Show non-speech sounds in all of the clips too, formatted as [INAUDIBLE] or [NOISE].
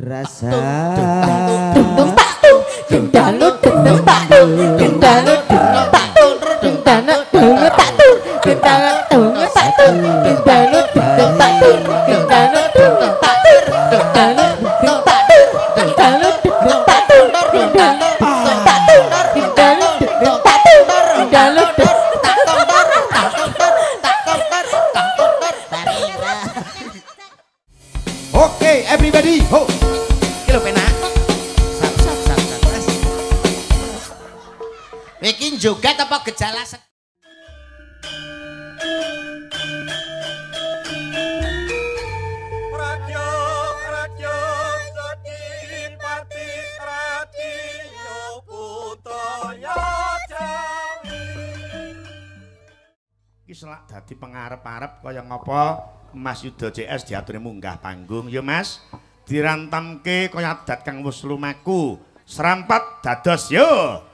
rasa. Gendang tak Iki selak dadi pengarep-arep kaya ngapa Mas Yuda CS diaturi munggah panggung ya Mas. Dirantamke kaya adat kang wis lumaku. Serampat dados yo.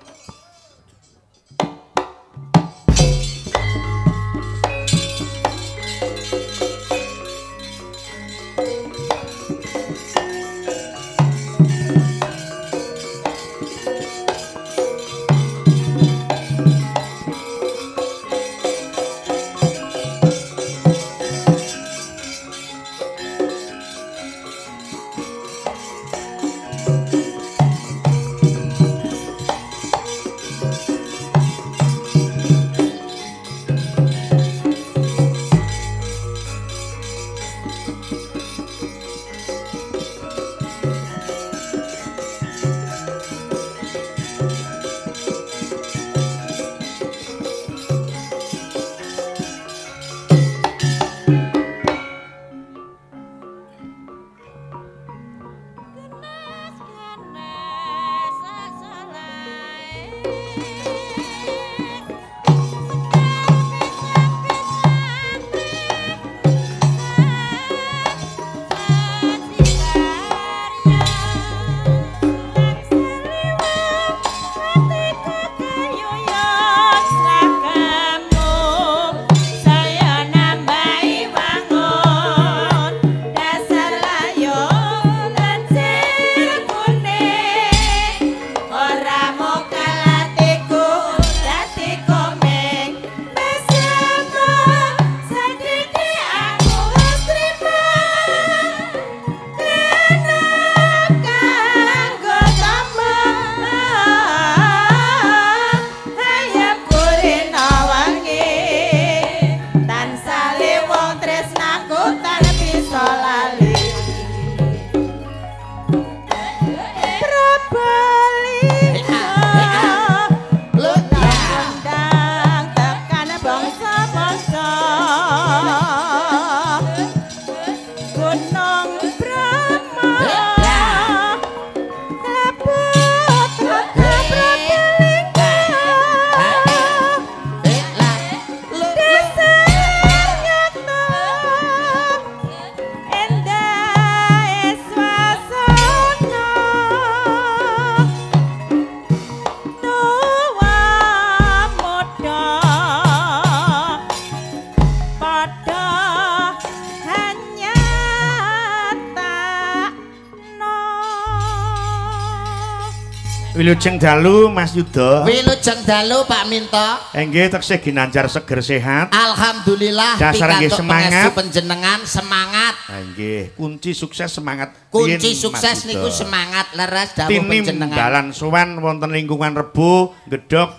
Wilujeng dalu Mas Yuda. Wilujeng dalu Pak Minto. Enggih taksih ginanjar seger sehat. Alhamdulillah Dasar nggih semangat. panjenengan semangat. Nggih, kunci sukses semangat. Kunci Yen, Mas sukses niku semangat leres dawuh Tinim panjenengan. dalan sowan wonten lingkungan Rebo, Gedhok,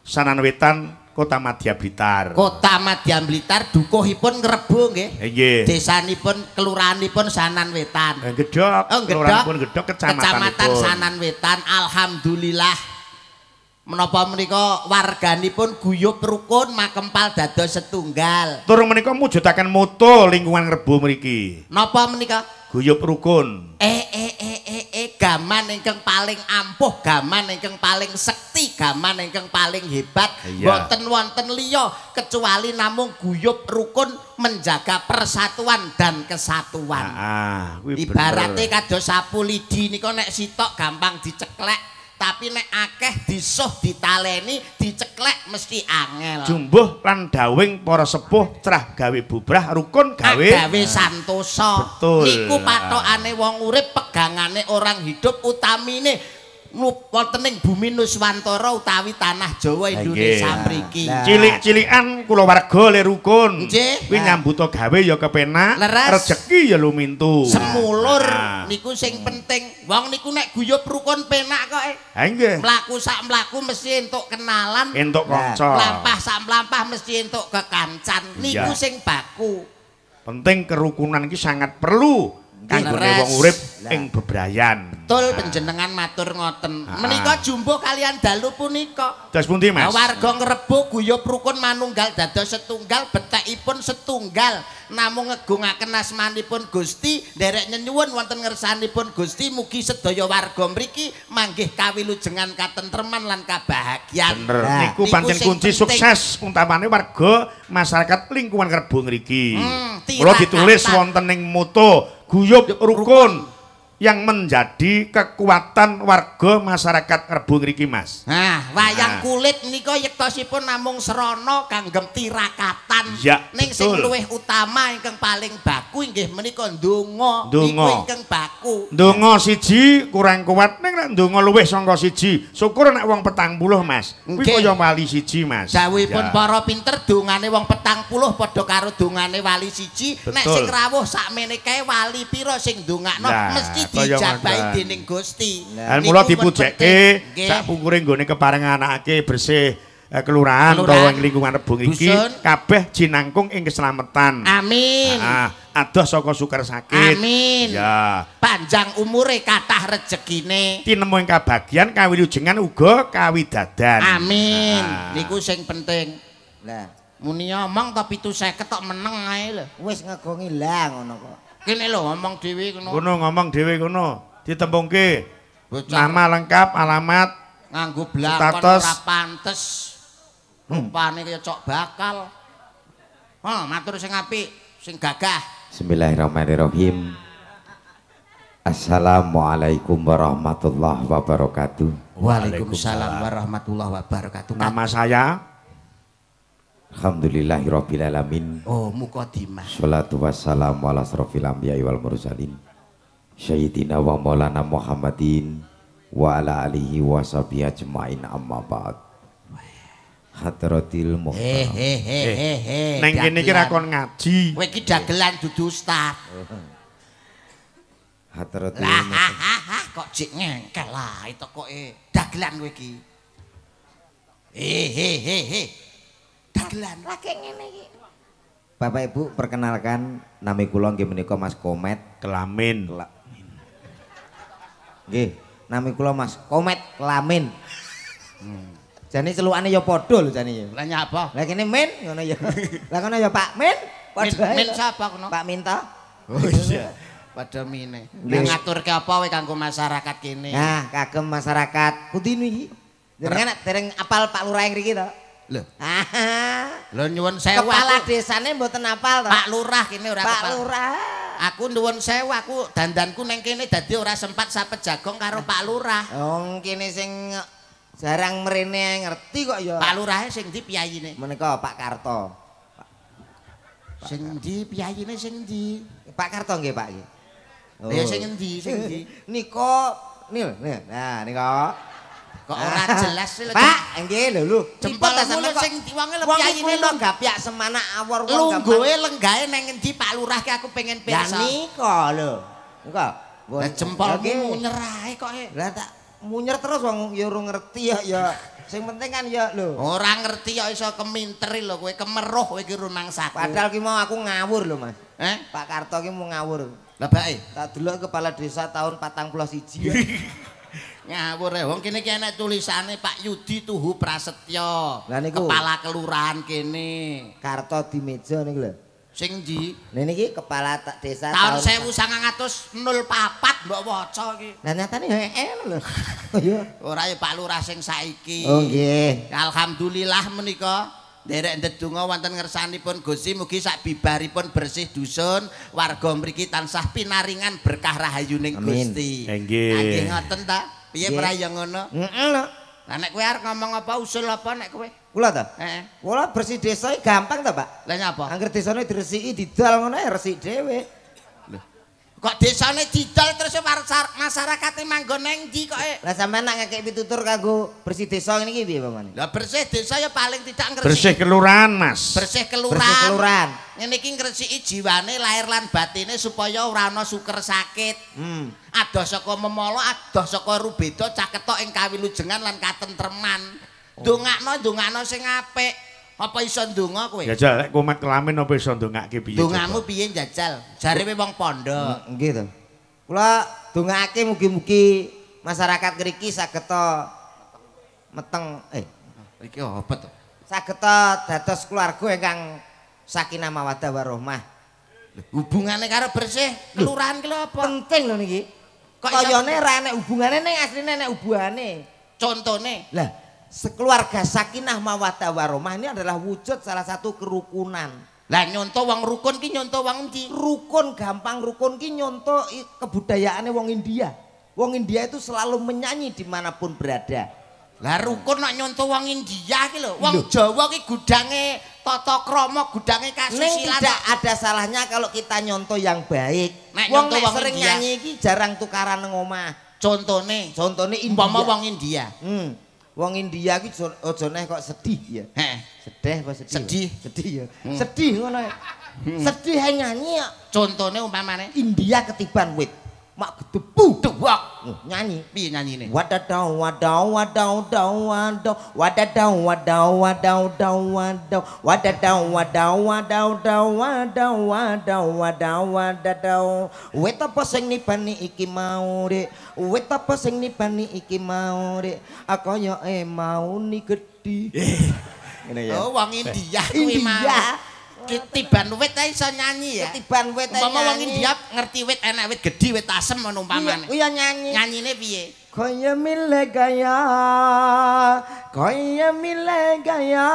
Sanan Wetan, Kota Madya Blitar. Kota Madya Blitar dukuhipun Ngrebo nggih. Nggih. Desanipun kelurahanipun Sanan Wetan. Eh, Gedhok, Oh, kelurahanipun Gedhok Kecamatan kecamatanipun. Sanan Wetan alhamdulillah menapa menika warganipun guyub rukun makempal dados setunggal. Tur menika mujudaken moto lingkungan Rebo mriki. Napa menika? Guyub rukun. Eh eh eh eh eh gaman ingkang paling ampuh, gaman ingkang paling sekti, gaman ingkang paling hebat. Boten wonten liya kecuali namung guyub rukun menjaga persatuan dan kesatuan. Ah, kuwi Ibarate bener. kados sapu lidi nika nek sitok gampang diceklek, tapi nek akeh disuh ditaleni diceklek mesti angel Jumbuh lan dawing para sepuh trah gawe bubrah rukun gawe gawe santosa Betul. niku patokane wong urip pegangane orang hidup utamine wonten ing bumi Nuswantara utawi tanah Jawa Indonesia mriki. Cilik-cilikan kulawarga le rukun. Kuwi nyambuta gawe ya kepenak, rejeki ya lumintu. semulur niku sing penting. Wong niku nek guyub rukun penak kok. Ha nggih. mlaku sak mlaku mesti entuk kenalan. Entuk kanca. mlampah sak mlampah mesti entuk kekancan. Niku sing baku. Penting kerukunan iki sangat perlu kanggo Leres. wong urip ing bebrayan. betul penjenengan matur ngoten Ah. menika jumbo kalian dalu punika Terus pundi, Mas? warga ngrebuk guyub rukun manunggal dados setunggal betekipun setunggal namung ngegungaken asmanipun Gusti nderek nyenyuwun wonten ngersanipun Gusti mugi sedaya warga mriki manggih kawilujengan katentreman lan kabahagiaan Bener, Nah, niku pancen kunci sukses utamane warga masyarakat lingkungan Kerbu ngriki. Hmm, Kula ditulis wonten ing moto guyub rukun yang menjadi kekuatan warga masyarakat Kerbu ngriki, Mas. Nah, wayang Nah. kulit nika yektosipun namung serana kanggem tirakatan. Ya, Ning sing luwih utama ingkang paling baku inggih menika ndonga. Ndonga. Ingkang baku. Ndonga siji kurang kuat ning nek ndonga luwih saka siji. Syukur nek wong petang puluh, Mas. Kuwi kaya wali siji, Mas. Dawuhipun Ya. para pinter dongane wong petang puluh padha karo dongane wali siji. Nek Betul. sing rawuh sakmene kae wali pira sing ndongakno Lah, mesti dijabahi ngoten. dening Gusti. Niku mula dipujekke. Nggih. sak pungkure nggone keparengan anake bersih eh, kelurahan utawa ing lingkungan Rebung iki kabeh jinangkung ing keselamatan. Amin. Ah, adoh saka sukar sakit. Amin. Ya. Panjang umure kathah rejekine. Tinemu ing kabagian kawilujengan uga kawidadan. Amin. Ah. Niku sing penting. Lah, Muni ngomong tapi 750 tok meneng ae lho. wis ngegongi lah ngono kok. Kene lho ngomong dhewe ngono. Kono ngomong dhewe kono. Ditembungke nama lengkap, alamat, nganggo blakon ora pantes. Rupane kaya cok bakal. Oh, matur sing apik, sing gagah. Bismillahirrahmanirrahim. Assalamualaikum warahmatullahi wabarakatuh. Waalaikumsalam warahmatullahi wabarakatuh. nama saya Alhamdulillahirrahmanirrahim. Oh, mukadimah. Salatu wassalamu ala asrofil anbiya wal mursalin. Sayyidina wa maulana Muhammadin wa ala alihi wa sahbihi ajma'in amma ba'd. Hadratil He muhtaram. he he he he. neng kene iki ra kon ngaji. Kowe iki dagelan dudu ustaz. [LAUGHS] Hadratil muhtaram. kok jek ngengkel lah itu kok eh dagelan kowe iki. He he he he. Dagelan kayak ngene iki. Bapak Ibu perkenalkan nami kula nggih menika Mas Komet. Kelamin. Nggih, nami kula Mas Komet Kelamin. Jane celukane ya padha lho jane ya. Lah nyapa? Lah kene Min ngono ya. Lah ngono ya Pak Min. Min, Padha min lho. sapa kono? Pak Minta. Oh iya. Pada mine. Nek ngaturke apa wae kanggo masyarakat kene? Nah, kagem masyarakat Pundi iki. Jenengan dereng apal Pak Lurah ngriki to? Lho, [LAUGHS] lho nyuwun sewu Kepala desane mboten apal to? Pak Lurah kene ora Pak kepala. Lurah. Aku nuwun sewu aku dandanku neng kene dadi ora sempat sapet jagong karo Pak Lurah. Wong kene sing jarang mrene ngerti kok ya. Pak Lurahe sing ndi piyayine? Menika Pak Karto. Sing ndi piyayine sing ndi? Pak Karto nggih Pak nggih. Ya sing endi, sing endi? [LAUGHS] Nika nil, nil. Nah, nika. Kok ora jelas sih lho. Pak, nggih lho lho. Jempol Cipet ta sampe sing lho Wong piyayine iku lho gapyak semana awor wong Lungguhe lenggahe neng endi Pak Lurah ki aku pengen Ya pirsa. nika lho. Nika. Lah jempolmu nyerahe kok eh. Lah tak munyer terus wong ya urung ngerti ya ya. Sing penting kan ya lho. Ora ngerti kok iso keminteri lho kowe kemeruh kowe iki rumangsaku. Padahal ki mau aku ngawur lho Mas. eh Pak Karto ki mau ngawur. lah bae Tak delok kepala desa tahun 41 ya. [LAUGHS] ngawur e wong kene ki enek tulisane Pak Yudi Tuhu Prasetyo. Lah niku. kepala kelurahan kene. Karto di meja niku lho. Sing ndi? Nah niki kepala tak desa Tahun 1904 mbok waca iki. Lah nyatane ya en lho. Oh [LAUGHS] iya. Ora ya Pak Lurah sing saiki. Oh nggih. Alhamdulillah menika Derek ndedonga wonten ngersanipun Gusti mugi sak bibaripun bersih dusun warga mriki tansah pinaringan berkah rahayuning Amin. Gusti. Nggih. Nggih ngoten ta? Piye Nggih. pra ya ngono? Heeh lho. Lah nek kowe arep ngomong apa usul apa nek kowe? Kula to. Heeh. Kula bersih desa gampang to, Pak. Lah nyapa? Angger desane diresiki didol ngono resik dhewe. Kok desane didol terus masyarakate manggon nang ndi kok? eh? Lah sampean nak ngekek pitutur kanggo bersih desa ngene iki piye, Paman? Lah bersih desa ya paling tidak ngresiki. Bersih kelurahan, Mas. bersih Bersih kelurahan. kelurahan. Ngene iki ngresiki jiwane lahir lan batine supaya ora ana suker sakit. Hmm. Adoh saka memala, adoh saka rubeda caketok ing kawilujengan lan katentreman. Ndongakno, ndongakno sing apik. Apa iso ndonga kowe? Jajal lek komat kelamin apa iso ndongake piye? Dongamu piye njajal? Jare kowe wong pondok. Nggih to. Kula dongake mugi-mugi masyarakat ngriki saged meteng eh Iki apa to? saged dados keluarga ingkang sakinah mawaddah warahmah. Hubungane karo bersih kelurahan ki lho apa? Penting lho niki. Kok Kayane ra enek hubungane ning asline enek hubungane. Contone Lah, sekeluarga sakinah mawaddah warahmah ini adalah wujud salah satu kerukunan. Lah nyonto wong rukun ki nyonto wong endi? Rukun gampang rukun ki nyonto kebudayaane wong India. Wong India itu selalu menyanyi di mana pun berada. Lah rukun nak nyonto wong India ki lho. Wong Jawa ki gudange tata krama, gudange kasusilan. tidak ada salahnya kalau kita nyonto yang baik. Nek wong nek sering India. nyanyi iki jarang tukaran nang omah. Contone Contohnya India. umpama wong India. Hmm. Wong India jo- ojo neh kok sedih ya. Heeh. Sedih apa sedih? Sedih. Sedih ya. Hmm. Sedih ngono ya. Sedih nyanyi ya. Contone umpamane India ketiban wit. mak gedebu dewak oh, nyanyi. Piye nyanyine wadadau wadau wadau dau wadau. Wadadau wadau wadau dau wadau. Wadadau wadau wadau dau wadau wadau wadau wadadau wit apa sing nipani iki mau rek wit apa sing nipani iki mau rek kaya e eh, mau ni gedhi eh. ngene ya. Oh wong India eh. kuwi mau. Ketiban wit ae iso nyanyi ya. ketiban wet ae Umpama wong. India ngerti wit enak wit gedhi, wit asem ngono umpamane. iya nyanyi Nyanyine piye? Koye mile gaya, koye mile gaya,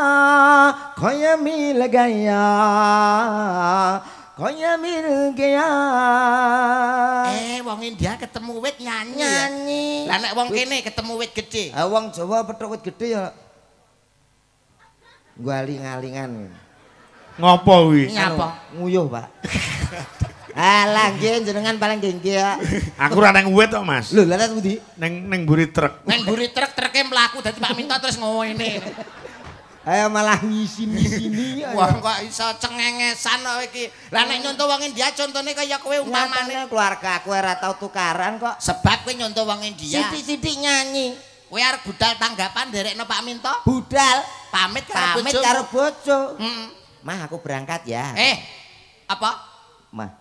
koye mile gaya, koye mile gaya. Eh, wong India ketemu wit nyanyi. ya? Nyanyi. Lah nek wong kene ketemu wit gedhe. Ah, wong Jawa petuk wit gede ya. Gualing-alingan. Ngopo kuwi? Nyapa? Anu, Nguyuh, Pak. [LAUGHS] Alah, nggih jenengan paling nggih ya. Aku ora nang wit kok, Mas. Lho, lha pundi? Neng neng mburi truk. Neng mburi truk truke mlaku dadi Pak Minto terus ngene. Ayo malah ngisi-ngisini. Wong kok iso cengengesan kok iki. Lah nek nyonto wong India contone kaya kowe umpamane. Keluarga aku ora tau tukaran kok. Sebab kowe nyonto wong India. Sidik-sidik nyanyi. Kowe arep budal tanggapan derekno Pak Minto? Budal Pamit karo pamit bojomu. karo bojo. Heeh. Mah aku berangkat ya. Eh, apa? Mah.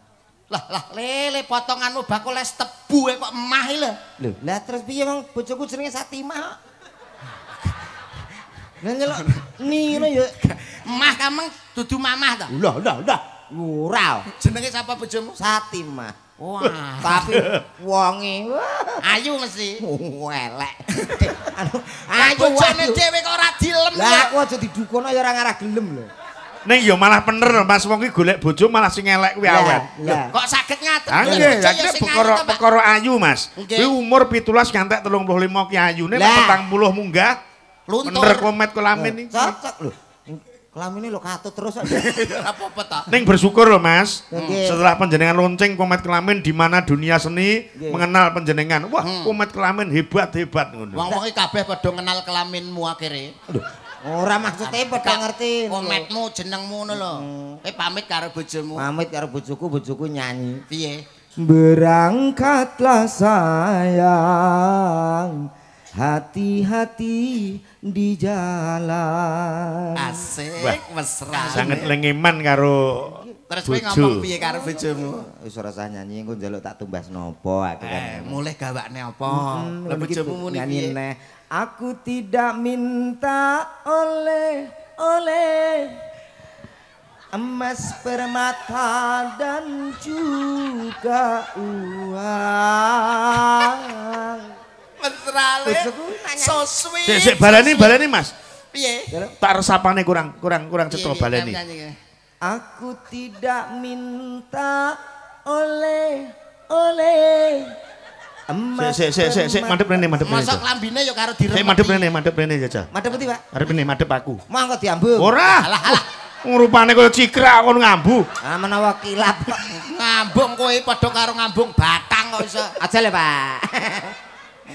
Lah lah lele potonganmu bakul es tebu eh, kok emah lho. Lho, lah terus piye wong bojoku jenenge Satimah. Lah nyelok ni ngono ya. Emah kameng dudu mamah to. Lah, lah, lah. Ora. Jenenge sapa bojomu? Satimah. Wah, Tapi wonge ayu mesti. elek. Anu, Ayu ayo bojone dhewe kok ora dilem Lah aku aja didukono ya ora ngarah gelem lho. Ning ya malah bener lho, Mas wong ki golek bojo malah sing elek kuwi awet. Kok saged ngatur Ah golek nggih, sing ayu perkara to, Pak? perkara ayu, Mas. Kuwi umur 17 ngantek 35 ki ayune Lah. nek 40 munggah. Luntur. Bener komet kelamin iki. Cocok lho. Kelamin lho katut terus. Ora [LAUGHS] apa-apa to. Ning bersyukur loh Mas, setelah penjenengan lonceng komet kelamin di mana dunia seni mengenal penjenengan. Wah, Hmm. komet kelamin hebat hebat ngono. Wong-wong iki kabeh padha kenal kelaminmu akhire. Ora maksudnya padha ngerti. Kometmu, jenengmu ngono lho. Eh pamit karo bojomu. Pamit karo bojoku, bojoku nyanyi. Piye? Berangkatlah sayang Hati-hati di jalan Asik, Wah, mesra. Sangat lengeman karo Terus kowe ngomong piye karo bojomu? Wis ora usah nyanyi engko njaluk tak tumbas nopo aku Eh, kan. mulai gawakne apa? Hmm, Lah bojomu muni nyanyi piye? Aku tidak minta oleh-oleh Emas permata dan juga uang. Mesrale So sweet Desek balani balani mas. Piye? Tak resapane kurang kurang kurang cetro balani Aku tidak minta oleh-oleh emas Sik sik sik sik madhep rene madhep rene. Mosok lambine ya karo diremeti. Sik madhep rene madhep rene jajal. Madhep ndi, Pak? Arep rene madhep aku. Mangko diambung. Ora. Alah alah. Ngrupane kaya cikrak kon ngambu. Ah menawa kilap kok. Ngambung kowe padha karo ngambung batang kok iso. Aja le, Pak.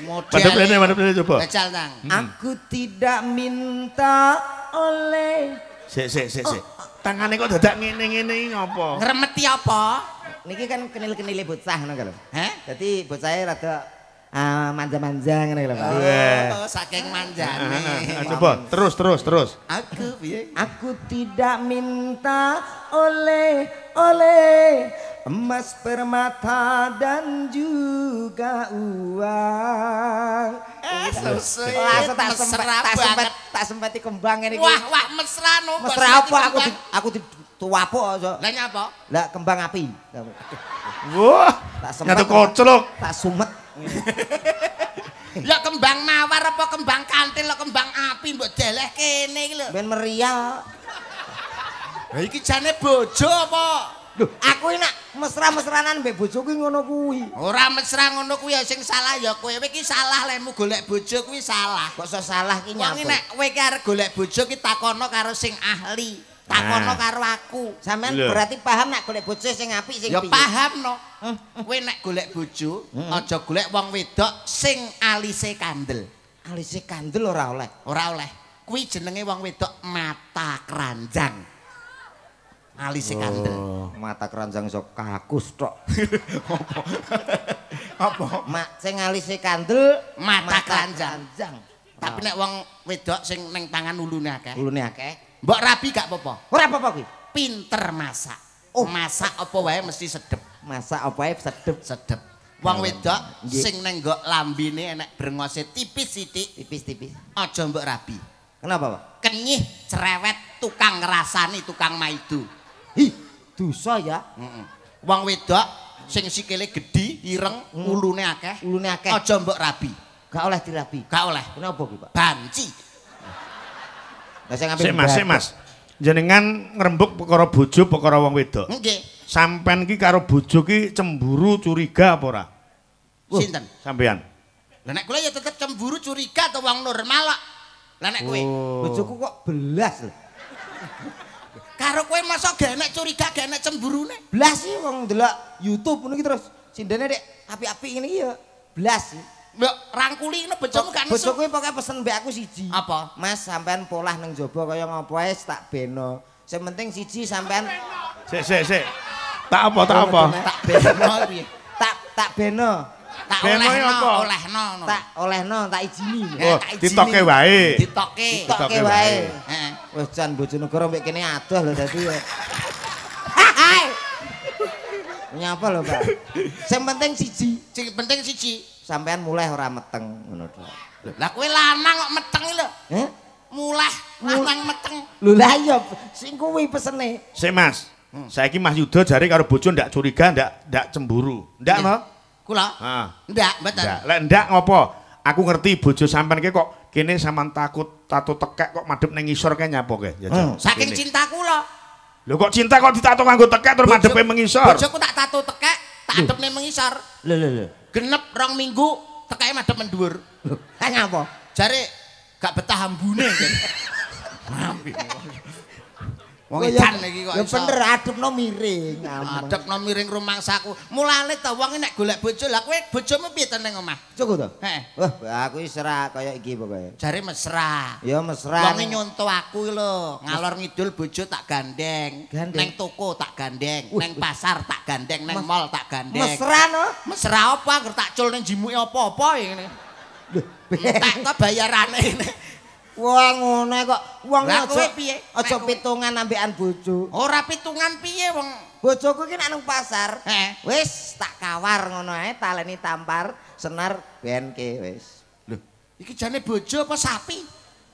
Model. Madhep rene madhep rene coba. Jajal nang. Aku tidak minta oleh Sik sik sik sik. Tangane kok dadak ngene-ngene iki ngopo? Ngremeti apa? Niki kan kenil-kenile bocah ngono lho. Heh? Dadi bocahe rada ah, manja-manja ngono lho, Pak. Weh. Oh, saking Ah, manjane. ah, Coba terus terus terus. Aku piye? Aku tidak minta oleh oleh emas permata dan juga uang. Eh, susu. Langsung tak Mesra sempet tak sempet tak sempet kembang ini. Wah, wah mesra no. Mesra apa aku di, aku di tuwapo aja. Lah nyapa? Lah kembang api. Wah. Tak sempet. Nyatu koclok. Tak sumet. Ya kembang mawar apa kembang kantil apa kembang api mbok deleh kene iki lho. Ben meriah. Lah iki jane bojo apa? Loh, aku ini nak mesra-mesranan mbek bojoku ngono kuwi. Ora mesra ngono kuwi ya sing salah ya kowe iki salah lemu golek bojo kuwi salah. Kok iso salah ki Wong iki nyapa? nek kowe ki arep golek bojo ki takono karo sing ahli. Takono karo aku. Sampean Lho. berarti paham nak golek bojo sing apik sing Ya piye? paham no. Kowe nek golek bojo, aja golek wong wedok sing alise kandel. Alise kandel ora oleh. Ora oleh. Kuwi jenenge wong wedok mata keranjang. Alise kandel. Mata keranjang iso kakus tok. [LAUGHS] Apa? Mak sing alise kandel Mata keranjang. keranjang. Tapi nek wong wedok sing ning tangan ulune akeh. Ulune akeh. Mbok rabi gak apa-apa. Ora apa-apa kuwi. Pinter masak. Oh. masak apa wae mesti sedep. Masak apa ae sedep Sedep. Wong wedok sing nenggok lambene enek brengose tipis sithik, tipis-tipis. aja mbok rabi. Kenapa, Pak? Kenyih, cerewet, tukang ngrasani, tukang maidu. Hi, dosa ya. Heeh. Wong wedok sing sikile gedhi, ireng, ulune akeh, Ulune akeh. aja mbok rabi. Gak oleh dirabi. Gak oleh. Kenapa kuwi, Pak? Banci. Lah sing ngambil Sik Mas, sik Mas. Jenengan ngrembug perkara bojo perkara wong wedok. Nggih. Sampen ki karo bojo ki cemburu curiga apa ora? Sinten? Sampean. Lah nek kula ya tetep cemburu curiga atau wong normal kok. Lah nek kowe Bojoku kok belas lho. karo kowe masa gak enek curiga, gak enek cemburune. Belas sih wong ndelok YouTube ngono ki terus sindene dek api-api ngene iki ya belas sih. Mbok rangkuli ngono bojomu gak nesu. Bojoku pokoke pesen mbek aku siji. Apa? Mas sampean polah nang jaba kaya ngopo ae tak beno. Sing penting siji sampean Sik sik sik. Tak apa tak apa? Tak beno piye? tak tak beno. Tak Beno olehno, apa? olehno. Tak olehno tak izini. Eh, Oh, tak izini. ditoke wae. Ditoke. Tokke wae. Heeh. Wis jan bojonegoro mbek kene adoh lho dadi. Nyapa lho, Pak? Sing penting siji, Sing penting siji. sampean mulai ora meteng ngono tok. Lah kowe lanang kok meteng lho. Heh? Muleh lanang meteng. Lho lah iya sing kuwi pesene. Sik Mas. Saiki Mas Yuda jare karo bojo ndak curiga, ndak ndak cemburu. Ndak Nggih. no? Kula? Ha. Ndak, mboten. Ndak. Lek ndak ngopo? Aku ngerti bojo sampean ki kok kene sampean takut tato tekek kok madhep ning ngisor kae nyapa kae? Ya, Hmm. Saking Kene. cinta kula. Lho kok cinta kok ditato kanggo tekek terus madhepe mengisor? Bojoku tak tato tekek, tak adepne mengisor. Lho lho lho. Genep rong minggu tekeke madhep mendhuwur. Lah nyapa? Jare gak betah ambune. Nampi. Wong edan iki kok Ya bener adepno miring. Adepno miring rumangsaku. Mulane ta wong nek golek bojo, lah kowe bojomu piye ten ning omah? Cukup to? Heeh. Wah, aku wis ora kaya iki pokoke. Jare mesra. Ya mesra. Wong nyonto aku lho, ngalor ngidul bojo tak gandeng, Gandeng? neng toko tak gandeng, neng pasar tak gandeng, neng Mes- mall tak gandeng. Mesra no? Mesra apa? Angger tak cul ning jimuke apa-apa ngene. Tak kok bayarane ngene. Wah ngono kok. Wong kowe piye? aja pitungan ambekan bojo. Ora pitungan piye wong? Bojoku ki nek nang pasar. Heeh. Wis tak kawar ngono ae, taleni tampar, senar benke wis. Lho, iki jane bojo apa sapi?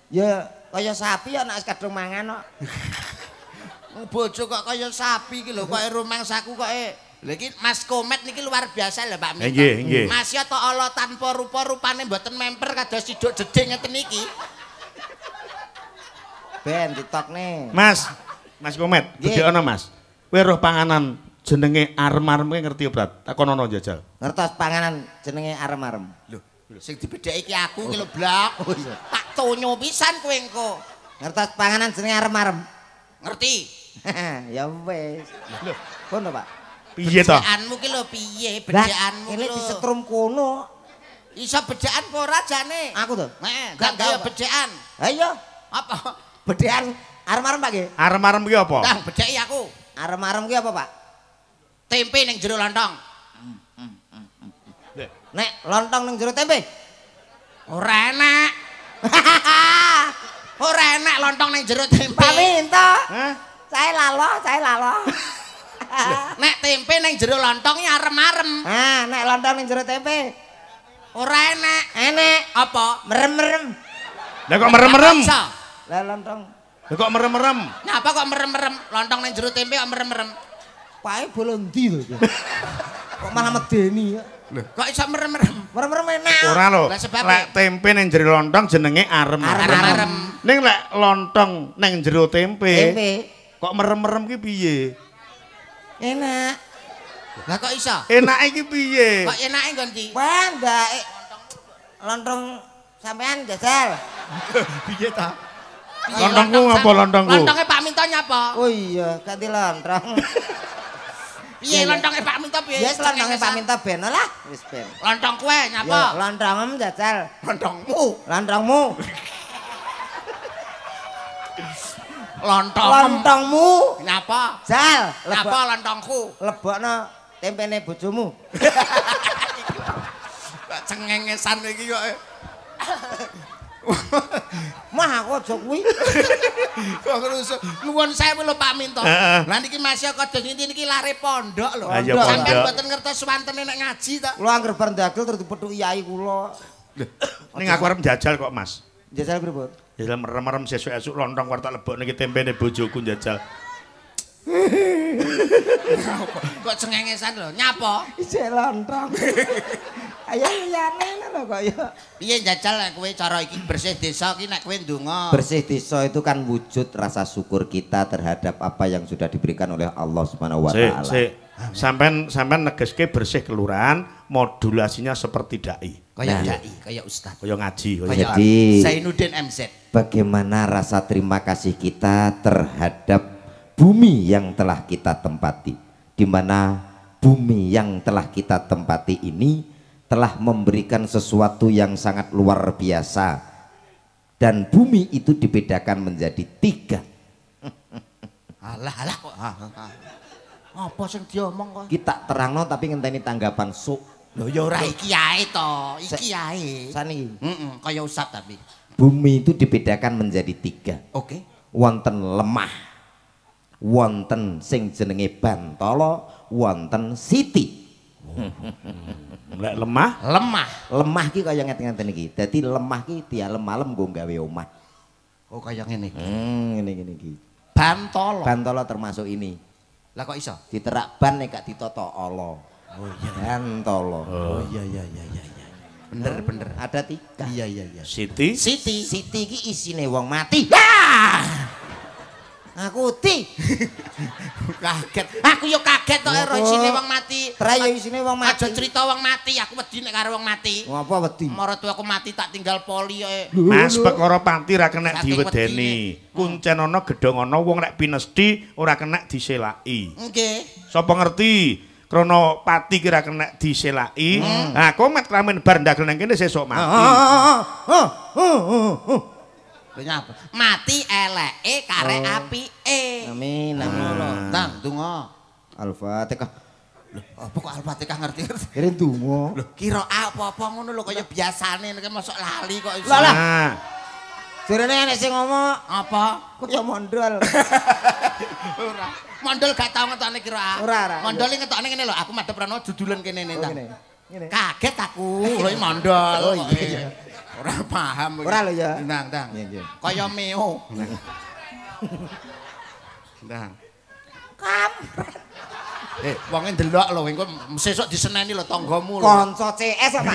Ya kaya sapi ya nek kadung mangan kok. [LAUGHS] Bojo kok kaya sapi iki lho, kok rumangsaku kok e. Lha iki Mas Komet niki luar biasa lho Pak Mito. Nggih, nggih. Mas ya tok ala tanpa rupa rupane mboten memper kados siduk jeding ngeten iki. Ben ditokne. Mas, Mas Komet, dadi ana Mas. Kowe roh panganan jenenge arem-arem kuwi ngerti ya, Brat? Takonono jajal. Ngertos panganan jenenge arem-arem. Lho, sing dibedheki iki aku ki lho, Blak. Tak tonyo pisan kowe engko. Ngertos panganan jenenge arem-arem. Ngerti? [LAUGHS] ya wis. Lho, kono, Pak. Piye to? Bedekanmu ki lho piye Lah, bedekanmu ini lho. disetrum kono. Iso bedekan apa ora jane? Aku tuh. Heeh, Gak tahu, Pak. bedekan. Ayo, Apa? Bedean arem-arem Pak nggih. Arem-arem kuwi apa? Dah bedeki aku. Arem-arem kuwi apa, Pak? Tempe ning jero lontong. Nek lontong ning jero tempe. Ora enak. [LAUGHS] Ora enak lontong ning jero tempe. Pak Minto. Hah? Saya lalo, saya lalo. [LAUGHS] [LAUGHS] Nek tempe ning jero lontong ya arem-arem. Ah, nek lontong ning jero tempe. Ora enak. Enek, Apa? merem-merem. Lah kok merem-merem? Lah lontong. Lah kok merem-merem? Nyapa kok merem-merem? Lontong ning jero tempe kok merem-merem? Pae bolon ndi lho. dia? Kok malah medeni ya? Kok iso merem-merem? Merem-merem enak. Ora lho. Lah sebab Lek tempe ning jero lontong jenenge arem-arem. Arem-arem. Ning lek lontong ning jero tempe, Tempe. kok merem-merem ki piye? Enak. Lah kok iso? Enake ki piye? Kok enake nggon ndi? Wah, enggak. eh, Lontong sampean jajal. [LAUGHS] Piye ta? Lontongku lontong ngapa lontongku? Lontonge Pak Minto nyapa? Oh iya, ganti lontong. Piye lontonge Pak Minto piye? Ya lontongnya Pak Minta ben lah, wis ben. Lontong kue Ya, nyapa? lontongem jajal. Lontongmu. Lontongmu. Lontong. Lontongmu. Nyapa? Jal, Nyapa lebok lontongku? lebokno tempene bojomu. [LAUGHS] Kok cengengesan iki kok. [LAUGHS] Mah aku aja kuwi. [LAUGHS] Kok ngrusuk. Nuwun sewu lho Pak Minto. Lah niki Masya kados niki niki lare pondok lho. Sampeyan mboten ngertos wantene nek ngaji ta. Kula angger bar ndagel terus dipethuk yai kula. Ning aku arep jajal kok, Mas. Jajal pripun? Jajal merem-merem sesuk-esuk lontong war tak lebokne ki tempene bojoku jajal. [LAUGHS] Kok cengengesan lho. Nyapa? Isih lontong. Ayo liyane lho kok ya. Piye jajal nek kowe cara iki bersih desa iki nek kowe ndonga. Bersih desa itu kan wujud rasa syukur kita terhadap apa yang sudah diberikan oleh Allah Subhanahu wa Sik, taala. sik. Sampean sampean negeske bersih kelurahan, modulasinya seperti dai. Kaya Nah. dai, kaya ustaz. Kaya ngaji, kaya Kaya Jadi- Zainuddin MZ. Bagaimana rasa terima kasih kita terhadap bumi yang telah kita tempati, di mana bumi yang telah kita tempati ini telah memberikan sesuatu yang sangat luar biasa, dan bumi itu dibedakan menjadi tiga. Alah, alah kok. ah, ah, ah. Apa sing diomong kok? Kita terangno tapi ngenteni tanggapan suk. Lho ya ora iki ae to, iki ae. Sani, Heeh, kaya ustaz tapi. bumi itu dibedakan menjadi tiga. Oke. wonten lemah wonten sing jenenge bantala wonten siti Lek lemah, Lemah. lemah ki kaya ngeten-ngeten iki dadi lemah ki dialem malem nggo gawe omah Oh kaya ngene iki. hmm ngene ngene iki Bantolo. bantala termasuk ini Lah kok iso? diterak ban nek gak ditata Allah oh iya bantala Oh iya iya iya iya. Bener bener. ada tiga Iya iya iya. Siti, Siti. siti ki isine wong mati Ah! Aku ti [LAUGHS] kaget. Aku yo kaget tok ero isine wong mati. trayo isine wong mati Aja cerita wong mati, aku wedi nek karo wong mati. ngapa wedi Maratu aku mati tak tinggal poli kok. Mas perkara pati ra kena diwedeni. Kuncen ana gedhong ana wong nek pinesti ora kena diselaki. Nggih. Sapa ngerti? Krana pati kira kena diselaki. Nah, komet kramen bar ndagel nang kene sesuk mati. Lho nyapa? Mati eleke kare apike. amin amin Ngono. Tang, donga. Al-Fatihah Lho, apa kok Al-Fatihah ngerti-ngerti? kira donga Lho, kira apa-apa ngono lho kaya biasane nek mosok lali kok iso. Lah, Jarene enek sing ngomong Apa? kaya mondol. [LAUGHS] Ora. Mondol gak tau ngetokne kira. Ora, ora. Mondol iki ngetokne ngene lho, aku madhep rono dudulan kene Oh, tang. ngene. Ngene. Kaget aku, [LAUGHS] lho mondol. Oh, iya, kok. iya. Ora paham. iki. Ora lho, ya. Ndang, ndang. Iya, iya. Kaya meo. Ndang. Kam. Eh, wonge ndelok lho, engko sesuk diseneni lho tanggamu lho. Kanca CS apa?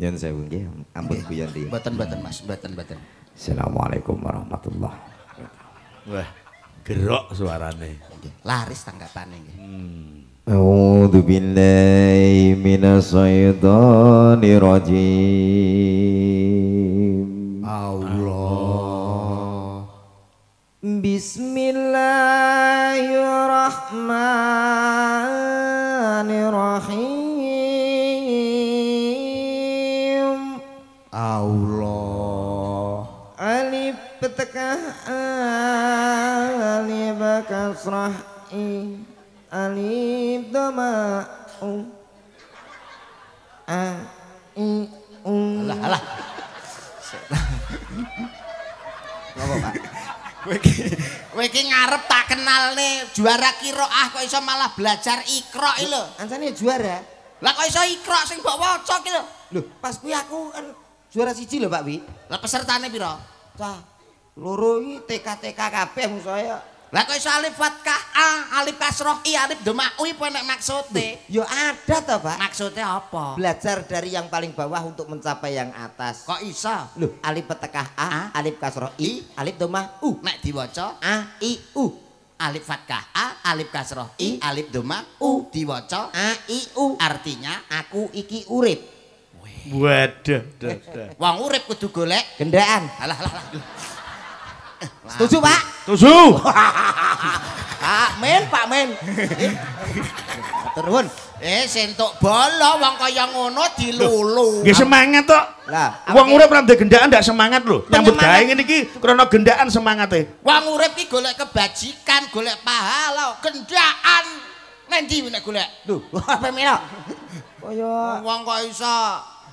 Yen sewu nggih, ampun guyon iki. Mboten, mboten Mas, mboten, mboten. Assalamualaikum warahmatullahi wah. Gerok suarane. Laris tanggapane nggih. A'udhu billahi minasyaitanir rajim Allah Bismillahirrahmanirrahim. Allah. Alif petekah alif kasrah ih alif doma u a i u Alah alah. Kowe iki kowe iki ngarep tak kenal nih juara kiroah kok iso malah belajar iki lho. Ansane juara. Lah kok iso ikro sing mbok waca iki lho. Loh, pas kuwi aku kan juara siji lho Pak Wi. Lah pesertane pira? Cah, loro iki TK-TK kabeh mung saya. Lah kok iso alif fathah A, alif kasroh I, alif doma U iku enek maksude. Ya ada toh, Pak. Maksude apa? Belajar dari yang paling bawah untuk mencapai yang atas. Kok iso? Loh, alif petekah A, A. alif kasroh I, alif domah U. Nek diwaca A, I, U. alif fathah A, alif kasroh I, alif doma U diwaca A, I, U. artinya Aku iki urip. Waduh, dah, dah. wong urip kudu golek. Gendaan. Alah alah alah. Setuju, Pak? Tusu. [LAUGHS] Pak Men, Pak Men. Turun. Eh sentuk bola wong kaya ngono dilulu. Nggih semangat tok. Lah, Wong urip ra ndek gendaan ndak semangat lho. Nyambut gawe ngene iki krana gendaan semangate. Wong urip ki golek kebajikan, golek pahala, gendaan. Nendi nek golek? Duh, apa melo? Kaya Wong kok iso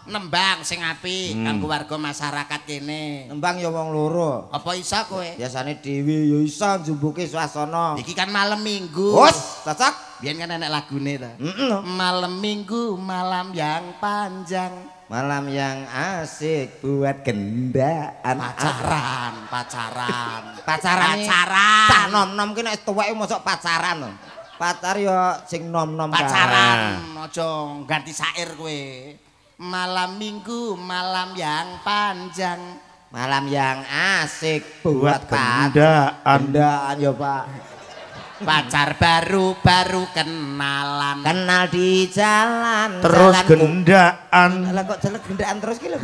nembang sing apik Hmm. kanggo warga masyarakat kene. nembang ya wong loro. Apa iso kowe? Biasane dhewe ya iso njumbuke swasana. Iki kan malam minggu. Wes, cocok. Biyen kan enek lagune ta. Heeh. Malam minggu, malam yang panjang. Malam yang asik buat gendaan. Pacaran, pacaran. [LAUGHS] Pacaran. Pacaran. Cah nom-nom ki nek tuweke mosok pacaran. lho. Pacar ya sing nom-nom kae. pacaran aja ganti syair kowe malam minggu malam yang panjang Malam yang asik buat gendaan. Gendaan ya, Pak. pacar baru baru kenalan Kenal di jalan. Terus jalan gendaan. Lah kok jalan gendaan terus ki lho.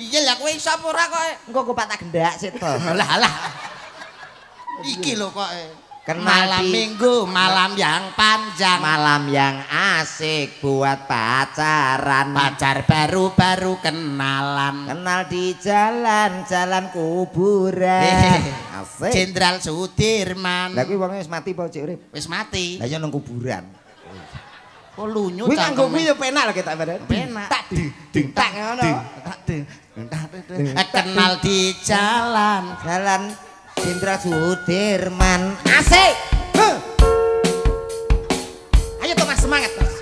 iya lah kowe iso apa ora kok Engko kok tak gendak sik to. lah lah iki lho kok Kenal malam di- minggu malam yang panjang Malam yang asik buat pacaran. pacar baru baru kenalan Kenal di jalan, jalan kuburan. Asik. Jenderal Sudirman Lah kuwi wis mati apa cek urip? wis mati Lah ya nang kuburan. kok lunyu Kuwi nganggo cangkeme. kuwi ya penak lho ketak badan. Penak. Tak di di tak ngono. Eh, kenal di jalan Jalan Jenderal Sudirman. Asik. Huh. Ayo Thomas semangat Thomas.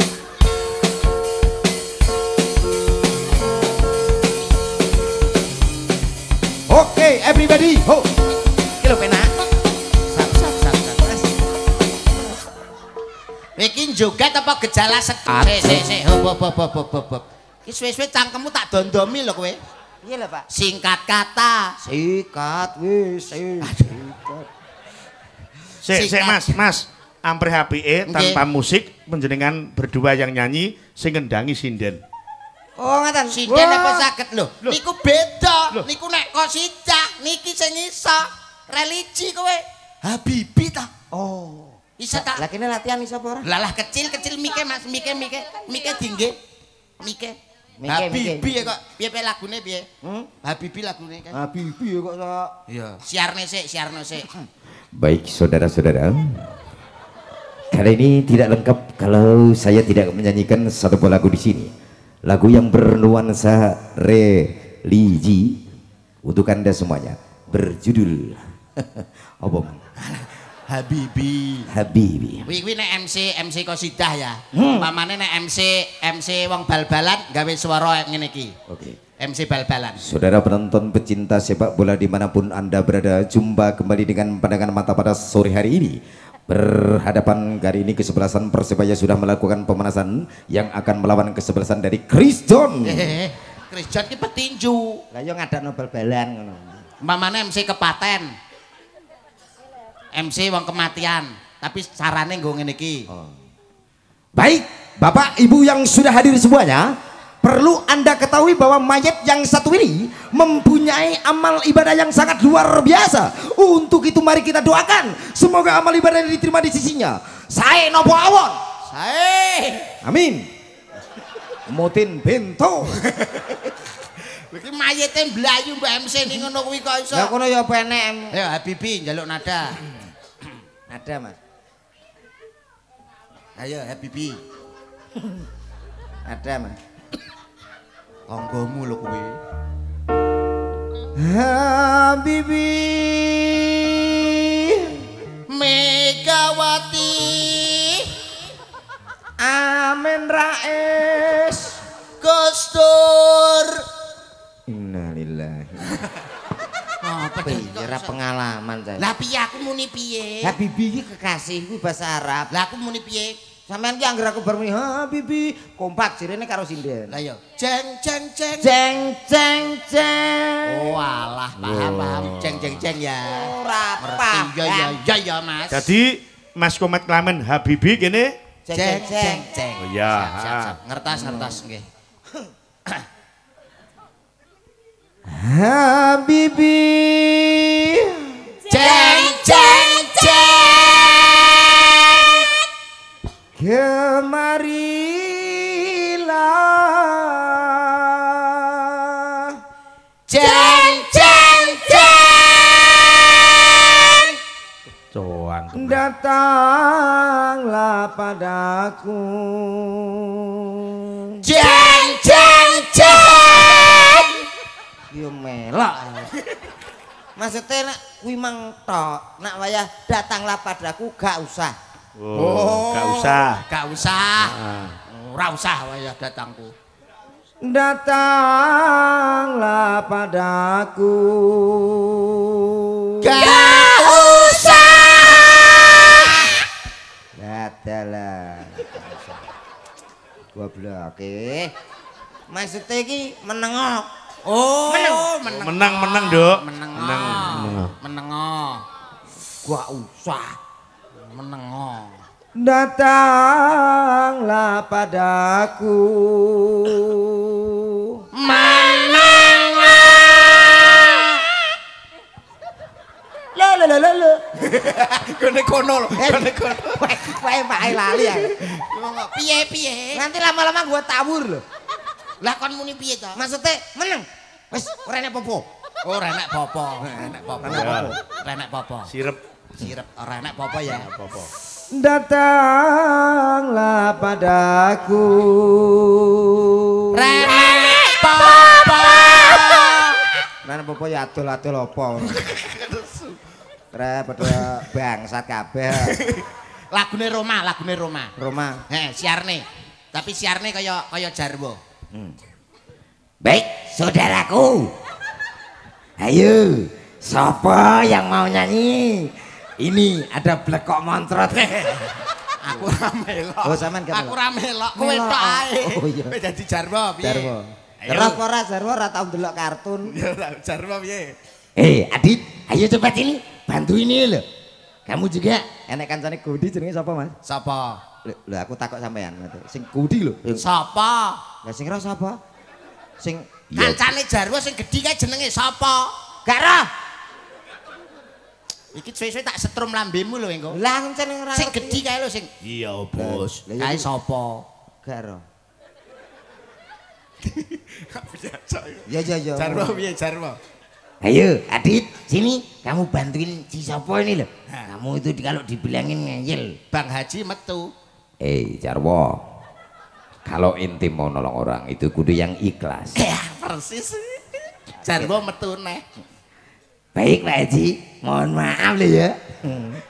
Okay, everybody. Ho. Iki lho penak. Sap, sap, sap. Iki joget apa gejala sedih? Sik, sik, sik. Hop, hop, hop, hop, hop, hop. Iki suwe-suwe cangkemmu tak dondomi lho kowe. Iya lho Pak. Singkat kata. Sikat wis. Sikat. Sik, sik. Mas, Mas. Ampre HPE tanpa musik penjenengan berdua yang nyanyi sing ngendangi sinden. Oh ngaten. Sinden apa saged lho? Niku beda. Niku nek kosidah, niki sing iso. Religi kowe. Habibi ta? Oh. Iso tak? Lah kene latihan iso apa ora? Lalah kecil kecil mike Mas, mike mike mike dingge. Mike. Habibi mike. ya kok. Piye piye lagune piye? Hmm? Habibi lagune kan. Habibi ya kok sak. Iya. Siarne sik, siarne sik. Baik saudara-saudara, kali ini tidak lengkap kalau saya tidak menyanyikan satu buah lagu di sini. Lagu yang bernuansa religi untuk anda semuanya berjudul [LAUGHS] apa? Habibi. Habibi. Kuwi kuwi nek MC MC kosidah ya. Pamane nek MC MC wong bal-balan gawe swara ngene iki. Oke. MC bal-balan. Saudara penonton pecinta sepak bola di mana pun anda berada, jumpa kembali dengan pandangan mata pada sore hari ini. Berhadapan kali ini kesebelasan Persebaya sudah melakukan pemanasan yang akan melawan kesebelasan dari Chris John. Hehehe. Chris John ki petinju. Lah yo ngadakno bal-balan ngono. Mamane MC kepaten. MC wong kematian, tapi carane nggo ngene iki. Baik, Bapak Ibu yang sudah hadir semuanya, perlu Anda ketahui bahwa mayat yang satu ini mempunyai amal ibadah yang sangat luar biasa. Untuk itu mari kita doakan semoga amal ibadah diterima di sisinya. Saya nopo awon. Sae. Amin. Motin bento. Iki mayite mblayu Mbak MC ning ngono kuwi kok iso. Lah kono ya penek. Ayo Habibi njaluk nada. Ada, Mas. Ayo Habibi. [LAUGHS] Ada, Mas. Tanggomu lho kuwi. Habibi. Megawati. Amin Rais. Gustur. Innalillahi. [LAUGHS] Kira pengalaman saya. Lah piye aku muni piye? Habibi iki kekasih kuwi bahasa Arab. Lah aku muni piye? Sampeyan ki anggere aku bar muni Habibi kompak jirene karo sinden. Lah yo jeng jeng jeng. Jeng jeng jeng. Oh alah paham paham jeng jeng jeng ya. Ora paham. ya ya ya ya Mas. Jadi Mas Komet Klamen Habibi kene Jeng jeng jeng jeng. jeng jeng. Oh, iya. Ngertas ngertas nggih. Habibi. Ceng ceng ceng. Kemarilah Ceng ceng ceng. Datanglah padaku. Maksudnya nek kuwi mang tok, nak wayah datanglah padaku gak usah. Oh, gak usah. Gak usah. Ah. Ora usah wayah datangku. Datanglah padaku Gak usah. Dadalah. Goblok e. Maksudnya iki menengok. Oh, meneng. Menang menang, Dok. Meneng. Menang. Meneng. Gak usah. Meneng. Datanglah padaku Meneng. Lho lho lho lho, lho. [LAUGHS] Kene kono lho. Kene kono. Wae wae lali ya. Piye piye? Nanti lama-lama gua tawur lho. Lah kon muni piye to? Maksudnya meneng. Wis ora enek popo. Oh, ora enak popo. Ora enak popo. Ora enak popo. Sirep. Sirep ora enak popo ya. Apa-apa. Datanglah padaku Renek popo. Mana popo ya adol-adol apa. Re pada bangsat kabeh. Lagune Roma, lagune Roma. Roma. Heh, siarne. Tapi siarne kaya kaya Jarwo. Baik, saudaraku. Ayo, siapa yang mau nyanyi? Ini ada blekok montrot. [LAUGHS] Aku ora melok. Oh, sampean gak Aku melok? ora melok, kowe tok ae. Oh, iya. Kowe dadi Jarwo piye? Jarwo. Terus ora Jarwo ora tau ndelok kartun. Ya ora, Jarwo piye? Eh, Adit, ayo cepat ini, bantu ini loh. Kamu juga. Enek kancane Gudi jenenge sapa, Mas? Sapa? Lho, lho, aku takok sampean. Sing Gudi lho. Sapa? Lah sing ora sapa? Sing Kancane Jarwo sing gedhi kae jenenge sapa? gak roh. Iki suwe-suwe tak setrum lambemu lho engko. Lah kancane ora Sing gedhi kae lho sing Iya, Bos. Kae sapa? Gak roh. [LAUGHS] Ya ya ya. Jarwo piye Jarwo? Ayo, Adit, sini. Kamu bantuin si Sopo ini loh. Kamu itu kalau dibilangin ngeyel. Bang Haji metu. Eh, Jarwo. Kalau inti mau nolong orang itu kudu yang ikhlas. Ya, persis. Jarwo metu neh. Baik, Pak Haji. Mohon maaf loh ya.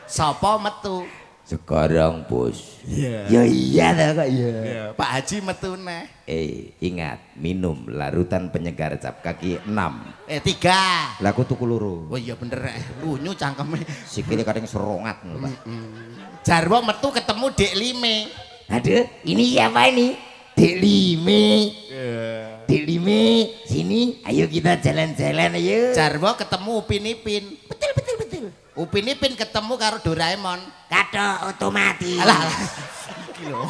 Sapa metu? Sekarang, Bos. Iya. Ya iya dah kok ya. Pak Haji metu neh. Eh, ingat, minum larutan penyegar cap kaki 6. Eh tiga. Lah aku tuku loro. Oh iya bener eh. Lunyu cangkeme. Sikile kadang serongat ngono, Pak. Jarwo metu ketemu Dek Lime. Aduh, ini siapa ini? Lime. Dek Lime, sini. Ayo kita jalan-jalan ayo. Jarwo ketemu Upin Ipin. Betul betul betul. Upin Ipin ketemu karo Doraemon. Kathok otomatis. Alah. alah. Iki lho.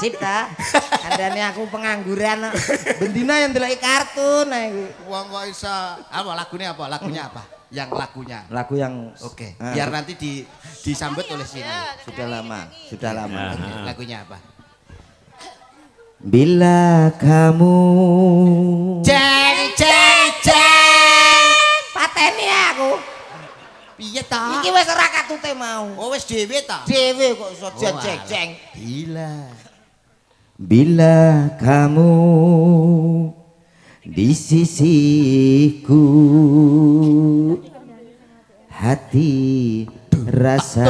Sip ta. Andane aku pengangguran. kok. Bendina yang ndeloki kartun ae iki. Wong kok iso apa lagunya apa? Lagunya apa? Yang lagunya. Lagu yang Oke, Ah, biar nanti di disambut oleh sini. sudah lama, sudah lama. Oke, Lagunya apa? Bila kamu Jeng jeng jeng. pateni aku. Piye ta? Iki wis ora katute mau. Oh wis dhewe ta? Dewe kok iso Oh, jeng-jeng. Gila. Bila kamu di sisiku hati rasa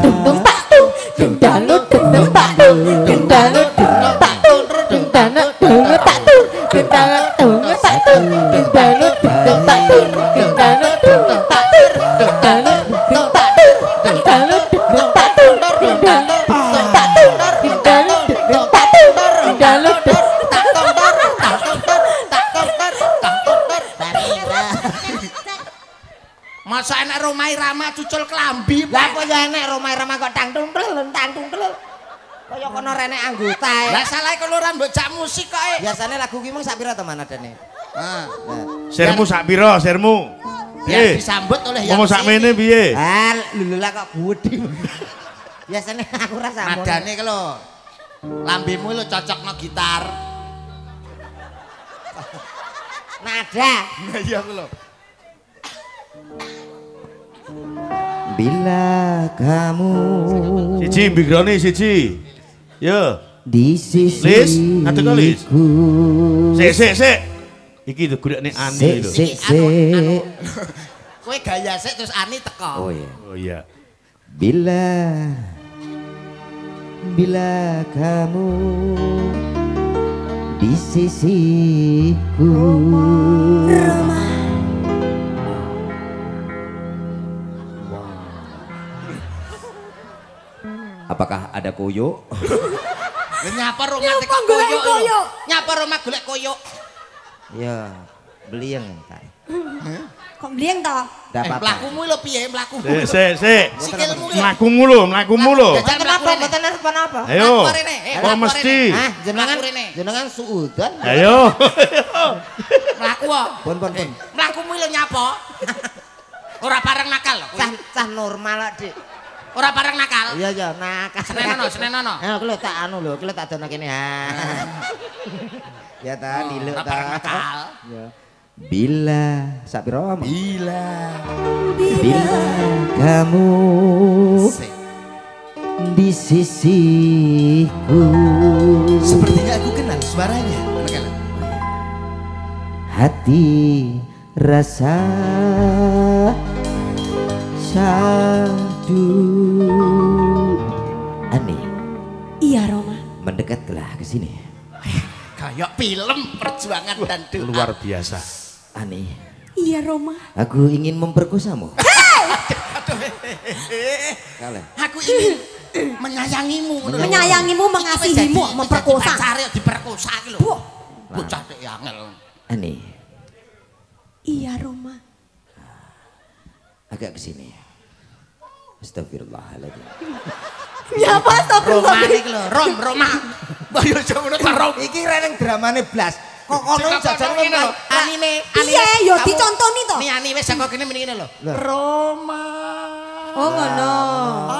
dendam tak tuh gendano dendam tak tuh gendano dendam tak tuh gendano dendam tak tuh gendano dendam tak tuh gendano irama cucul klambi lah kok ya enek roma irama kok tang tungtul tang tungtul. kaya kono rene anggota eh. lah salah kono ora mbok jak musik kok eh. Biasane lagu lagu gimana sak pira teman ada ah. nih Sirmu sak pira sirmu? ya disambut oleh yang sini ngomong sak biye ah lulu lah kok budi. Biasanya aku ora ada Madane kalau lambimu lu cocok no gitar. Nada. Iya aku loh Bila kamu Siji mbigrone siji. Yo, di sisi Lis, ngadeg kok, Lis? sik sik sik. Iki lho golekne Ani Sik lho. sik Anu, anu. sik. [LAUGHS] Kowe gaya sik terus Ani teko. Oh iya. Oh iya. Bila Bila kamu di sisiku Apakah ada koyo? [LAUGHS] Nyapa rumah teko koyo. koyo. Nyapa rumah golek koyo. Ya, beli yang entar. Kok blieng toh? Enggak Eh, apa-apa. mlakumu lho piye mlakumu? Sik sik sik. Sikilmu lho. Mlakumu lho, mlakumu lho. Mlaku apa, mboten apa apa. Ayo. Mlaku rene. Eh, Kok mlaku mesti? rene. Hah, jenengan Mlaku jenengan suudan. Ayo. [LAUGHS] Mlaku kok. Pun pun pun. Mlakumu lho nyapa? [LAUGHS] Ora pareng nakal lho. Cah cah normal lah, Dik. Ora pareng nakal. Iya iya, nakal. Senenono, senenono. Eh, lho tak anu lho, aku lho tak dono kene. Ha. [LAUGHS] Ya ta, diluk Ora pareng ta. nakal. Ya. Bila pira Om? Bila. Bila kamu Sik. di sisiku Sepertinya aku kenal suaranya. Kenal. hati rasa aneh Iya Roma. mendekatlah ke sini Kayak film perjuangan dan doa. Luar biasa. aneh Iya Roma. aku ingin memperkosamu Kalian. Aku ingin menyayangimu. Menyayangimu, mengasihimu, memperkosa. jadi pacare diperkosa iki lho. Bu. Bocah tek angel. aneh Iya Roma. agak ke sini Astagfirullahaladzim [LAUGHS] Ya apa Roma iki lho, Rom, Roma. Bayo jono ta Rom. Iki reneng dramane blas. Kok kono jajan ngene lho. Anime, anime. Iya, yo Kamu- dicontoni to. Nih anime saka kene mending ngene lho. Roma. Oh ngono.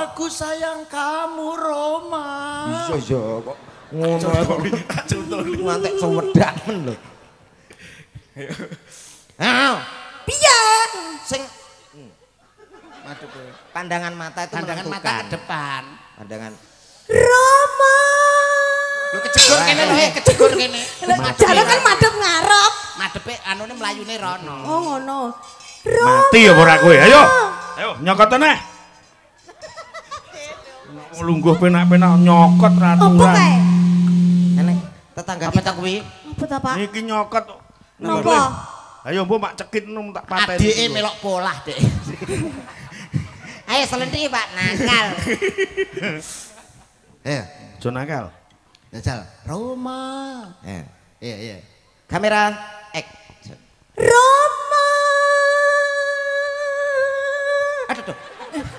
Aku sayang kamu Roma. Iya iya kok ngono kok. Ngantek sewedak men lho. Ah, Piye? sing Aduh, pandangan mata itu Pandangan mata menentukan. ke depan. Pandangan Roma. Lu kejegur kene lho, eh, kejegur kene. [LAUGHS] Jare kan madhep ngarep. Madepe anune mlayune rono. Oh ngono. Mati ya ora kowe. Ayo. Ayo nyokot neh. Lungguh penak-penak nyokot Apa raturan. kae? enek tetangga Apa kita tak kuwi? Apa ta, Pak? Niki nyokot. Napa? Ayo mbok mak cekit num tak pateni. Adike melok polah, Dek. [LAUGHS] Ayo selendri Pak nakal. [LAUGHS] Eh, Aja nakal. jajal. Roma. Eh, Iya, iya. kamera action. Roma. aduh.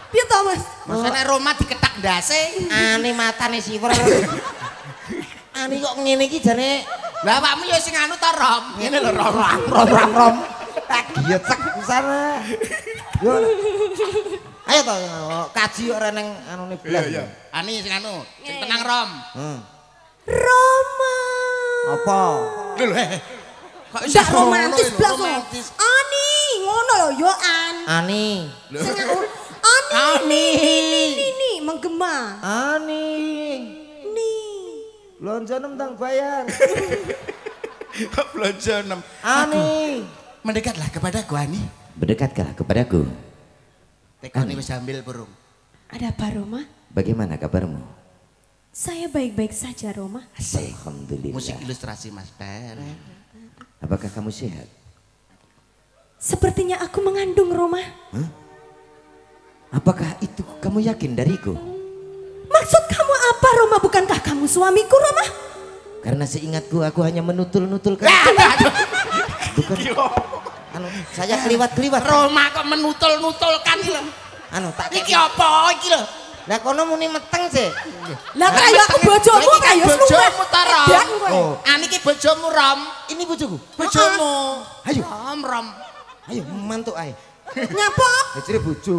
Piye to, Mas? Maksudnya Roma diketak ndase. Ane matane siwer. [LAUGHS] Ane kok ngene iki jane Lah awakmu ya sing anu ta Rom. Ngene lho Rom. rom rom rom. Tak giecek sana. Yo. Ayo to kaji kok reneng anune blas. Ani sing anu, sing tenang Rom. Hmm. Roma. Apa? Lho lho. Kok Ndak romantis blas. Ani, ngono lho yo An. Ani. Sing aku Ani. Ani. Ini menggema. Ani. Nih. Lonjo tang bayar. [LAUGHS] Kok belanja nem. Ani. Mendekatlah kepadaku Ani. Berdekatlah kepadaku. Tekoni wis ambil burung. Ada apa Roma? Bagaimana kabarmu? Saya baik-baik saja Roma. Alhamdulillah. Musik ilustrasi Mas Per. Apakah kamu sehat? Sepertinya aku mengandung Roma. Apakah itu kamu yakin dariku? Maksud kamu apa Roma? Bukankah kamu suamiku Roma? Karena seingatku aku hanya menutul-nutulkan. Bukan. Anu, saya keliwat-keliwat. Roma kok menutul-nutulkan lho. Anu tak Iki apa iki lho? Lah kono muni meteng sih. Lah kaya aku bojomu kan kaya bojomu ta Rom. Oh. Ani iki bojomu Rom. Ini bojoku. Bojomu. Ayo. Rom Rom. Ayo mantuk ae. Nyapa? Jadi bojo.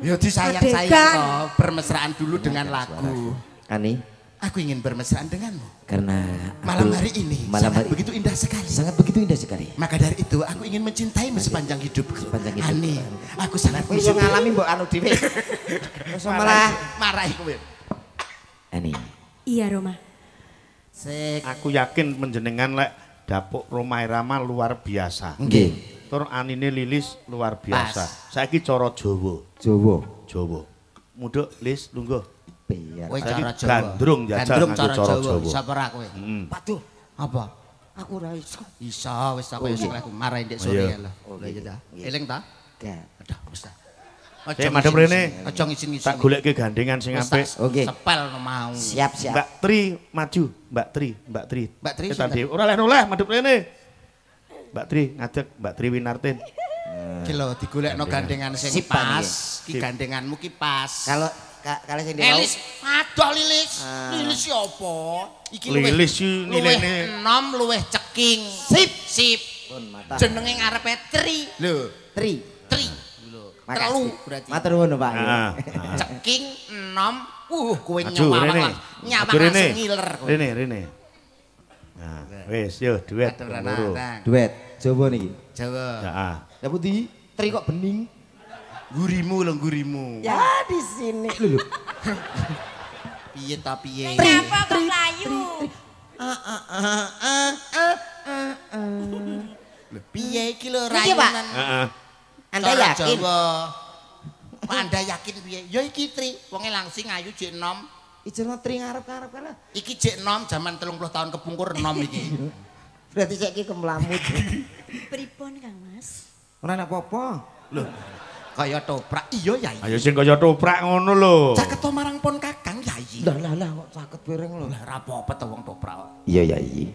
Ya disayang-sayang bermesraan dulu dengan lagu. Ani, Aku ingin bermesraan denganmu. karena Malam aku- hari ini malam sangat hari begitu indah sekali. sangat begitu indah sekali. Maka dari itu aku ingin mencintaimu sepanjang hidupku. Sepanjang hidup. Ani, aku sangat iso mencintai. ngalami mbok anu dhewe. [LAUGHS] Wis malah Marahi kowe. Ani, Iya Roma. Sik. Aku yakin menjenengan lek dapuk Roma Irama luar biasa. nggih, Tur anine Lilis luar biasa. Pas. Saiki cara Jawa, Jawa. Jawa. Muduk Lis lungguh. Biar. Kowe cara Jawa. gandrung jajal Gandrung cara Jawa. Jawa. Sapa ra kowe? Hmm. Waduh, Apa? aku ora iso. Iso wis aku wis aku marahi ndek sore ya lho. Lah iya ta. Eling ta? Gak. Aduh, wis ta. Sik, madhep rene. Aja ngisin-ngisin. Tak goleke gandengan sing apik. Oke. Sepel no mau. Siap, siap. Mbak Tri maju, Mbak Tri, Mbak Tri. Mbak Tri Kita ora leh noleh madhep rene. Mbak Tri ngadeg Mbak Tri Winartin. Ki lho digolekno gandengan sing pas. Ki gandenganmu ki pas. Kalau ka- kalau sing Elis, aduh Lilis. Ah. Lilis ya apa? Iki Lilis iki luweh nilene- enom, luweh ceking. Sip, sip. Jenenge ngarepe Tri. Lho, Tri. Tri. Lho, telu berarti. Matur nuwun, Pak. Ah. Ceking, enom. Uh, kowe nyawang. Nyawang langsung ngiler kowe. Rene, rene. Nah, wis yo duet. Duet Jawa niki. Jawa. Heeh. Ya putih, tri kok bening. Gurimu lho gurimu. Ya di sini. Piye ta piye? Kenapa kok layu? Lho, Piye iki lho Iki, Pak. rayunan. Heeh. Anda yakin? Anda yakin piye? Ya iki Tri, wonge langsing ayu jek enom. Ijono Tri ngarep-ngarep kana. Iki jek enom zaman 30 tahun kepungkur enom iki. [LAUGHS] Berarti saiki kemlamut. Pripun Kang Mas? Ora ana apa-apa. Lho, kaya toprak. Iya ya. Ayo sing kaya toprak ngono lho. Caket marang pon Kakang Yayi. Lah lah lah kok sakit bareng lho. Lah apa-apa to wong toprak. Iya ya iya.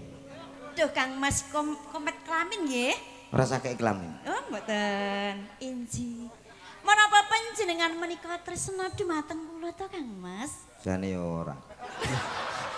Duh Kang Mas kom komet kelamin nggih. Ora sakit kelamin. Oh mboten. Inji. Menapa panjenengan menika tresna dumateng kula to Kang Mas? Jane ora.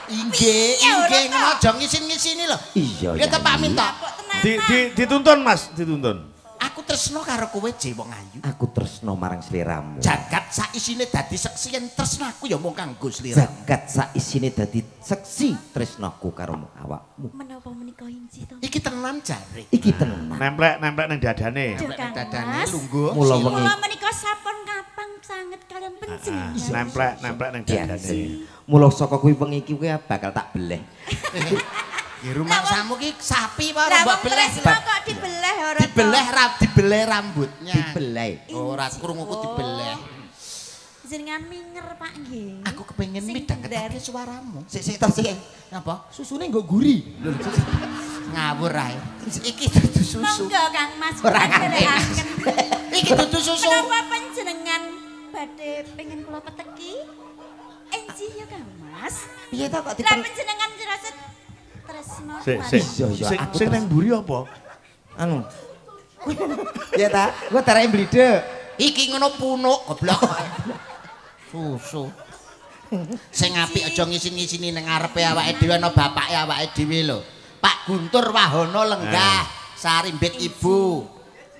Inggih, Iya, inggih to. ngono aja ngisin-ngisini lho. Iya Ya ya. tepak minta. Kok tenan. Di, di, dituntun Mas, dituntun. Aku tresno karo kowe je wong ayu. Aku tresno marang sliramu. Jagat sak isine dadi seksi yen tresnaku ya mung kanggo sliramu. Jagat sak isine dadi seksi tresnaku karo awakmu. Menapa menika inji to? Iki tenan jare. Iki tenan. Nemplek, nemplek ning dadane. Nek Kang dadane lungguh. Mula wengi Mula menika sampun kapang sanget kalian panjenengan. Nemplek, nemplek ning dadane. Mula saka kuwi wengi iki kuwi bakal tak beleh. [LAUGHS] Di rumah samu ki sapi apa Lah mbok wong beleh tresna kok dibeleh ora to? dibeleh ra dibeleh rambutnya. Dibeleh. Ora krunguku dibeleh. Jenengan minger Pak nggih. Aku kepengen Sing midang ketake suaramu. Sik sik tos sik. Apa? Susune nggo guri. Ngawur ae. Iki dudu susu. Monggo Kang Mas Ora ngerti. Iki dudu susu. Menapa panjenengan badhe pengen kula peteki? Enji ya Kang Mas. Piye to kok Lah dipen panjenengan dirasa tresno. Sik, sik. Terus- nang mburi apa? anu. Iya ta? Gua tarai blide. Iki ngono punuk goblok. Susu. Sing apik aja ngisin-ngisini ning ngarepe awake dhewe ana bapake awake dhewe lho. Pak Guntur Wahono lenggah sarimbit ibu.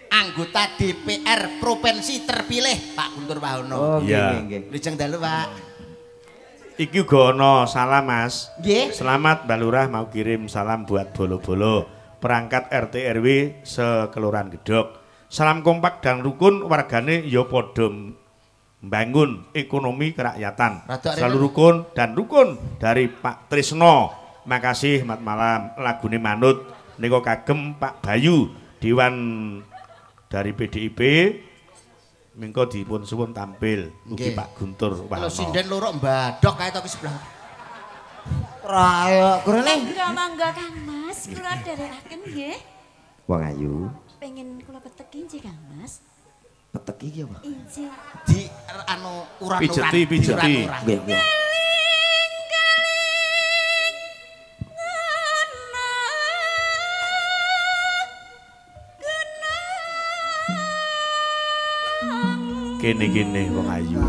Anggota DPR provinsi terpilih Pak Guntur Wahono. Oh, Iya. nggih, nggih. Lujeng dalu, Pak. Iki uga ana salam Mas. Nggih. Selamat Mbak Lurah mau kirim salam buat bolo-bolo perangkat RT RW sekelurahan Gedok. Salam kompak dan rukun wargane ya padha membangun ekonomi kerakyatan. Selalu rukun dan rukun dari Pak Trisno. Makasih mat malam lagune manut nika kagem Pak Bayu Dewan dari PDIP mengko dipun suwun tampil Nggih. Pak Guntur Kalau Wahno. sinden loro mbadok kae to ki sebelah. Raya, kurene. Mangga mangga Kang Mas, kula dherekaken nggih. Wong ayu, Pengen kula peteki nggih Kang Mas. Petek iki apa? Injih. Di anu uran-uran. Pijeti, pijeti. Nggih, nggih. Kene-kene wong ayu.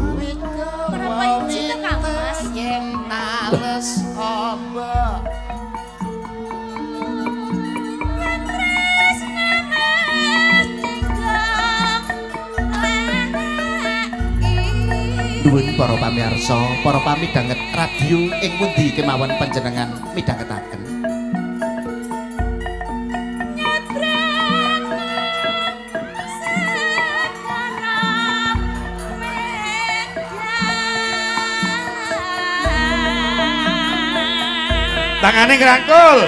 Berapa inci to Kang Mas? Yen nales ombak. Nuwun para pamirsa, para pamidanget radio ing pundi kemawon panjenengan midhangetaken. Tangane ngrangkul.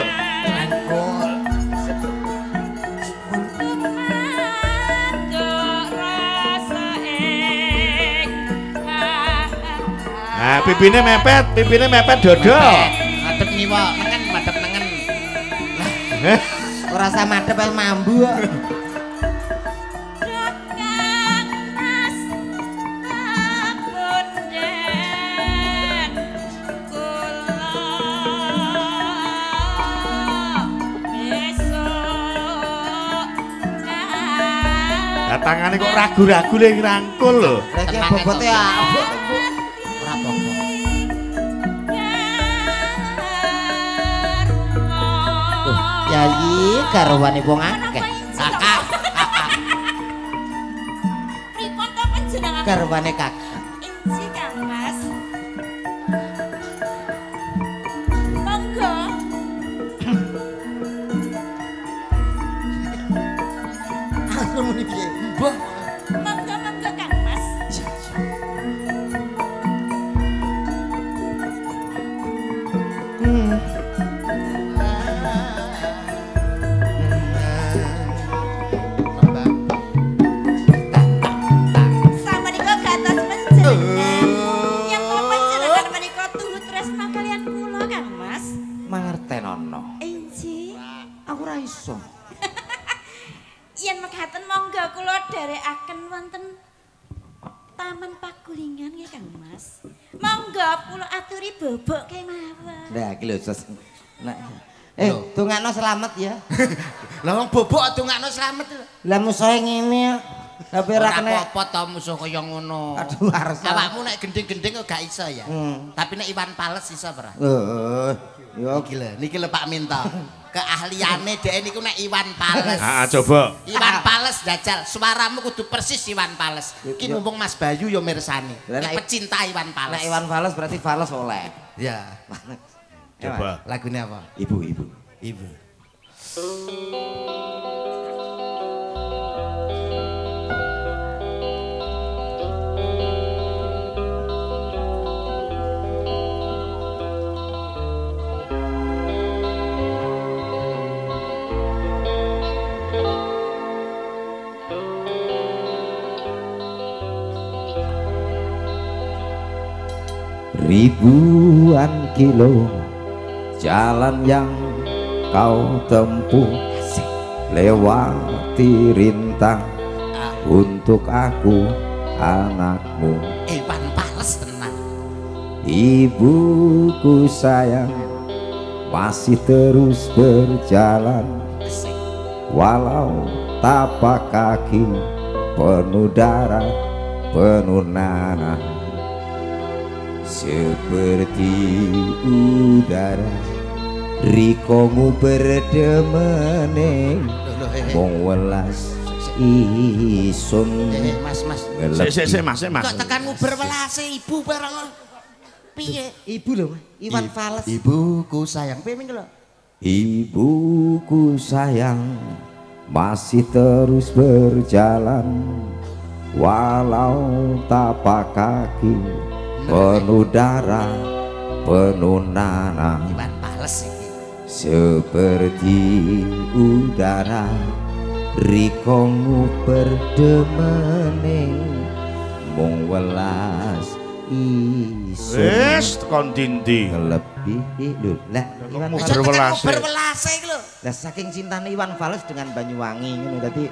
Nah, pipine mepet, pipine mepet dodo. Madep ngiwa, nengen madep nengen. Ora usah madhep el mambu kok. Tangane kok ragu-ragu le ngrangkul lho. Lah iki Tenang, bobote. Ora apa-apa. Yayi garwane wong akeh. Kakak, Pripun to panjenengan? Garwane kakak. Slamet. Lah musuhe ngene ya. Tapi ora Ora kena. apa-apa to musuh kaya ngono. Aduh, harus. Awakmu nek gending-gending kok gak iso ya. Hmm. Tapi nek Iwan Pales iso ora? Heeh. Yo Iki lho, niki lho Pak Minto. Keahliane dhek niku nek Iwan Pales. Ah, coba. Iwan Pales jajal, suaramu kudu persis Iwan Pales. Ki Yo. mumpung Mas Bayu yo mirsani. Nek pecinta Iwan Pales. Nek Iwan Fales berarti Fales oleh. Ya. Coba. Lagunya apa? ibu, ibu. Ibu. Ribuan kilo jalan yang kau tempuh. Lewati rintang untuk aku anakmu. Iwan Pales tenang. ibuku sayang masih terus berjalan. Walau tapak kaki penuh darah penuh nanah seperti udara rikomu berdemene wong welas isun Eh, Mas, Mas. Sik sik Mas, Mas. Kok tekan nguber welase ibu bareng. Piye? Ibu lho, Iwan Fals. Ibuku sayang. Piye minggu lho? Ibuku sayang masih terus berjalan Walau tapak kaki penuh darah penuh nara seperti udara Riko rikongmu perdemene mung welas iso wis kon dindi. lebih lho lah e. Iwan berwelas berwelas iki lho. Lah saking cintane Iwan Fals dengan Banyuwangi ngono dadi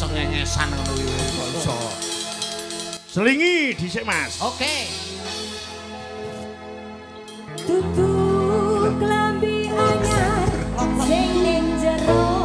cengengesan ngono Selingi dhisik Mas. Oke. Tutuk lambi anyar sing ning jero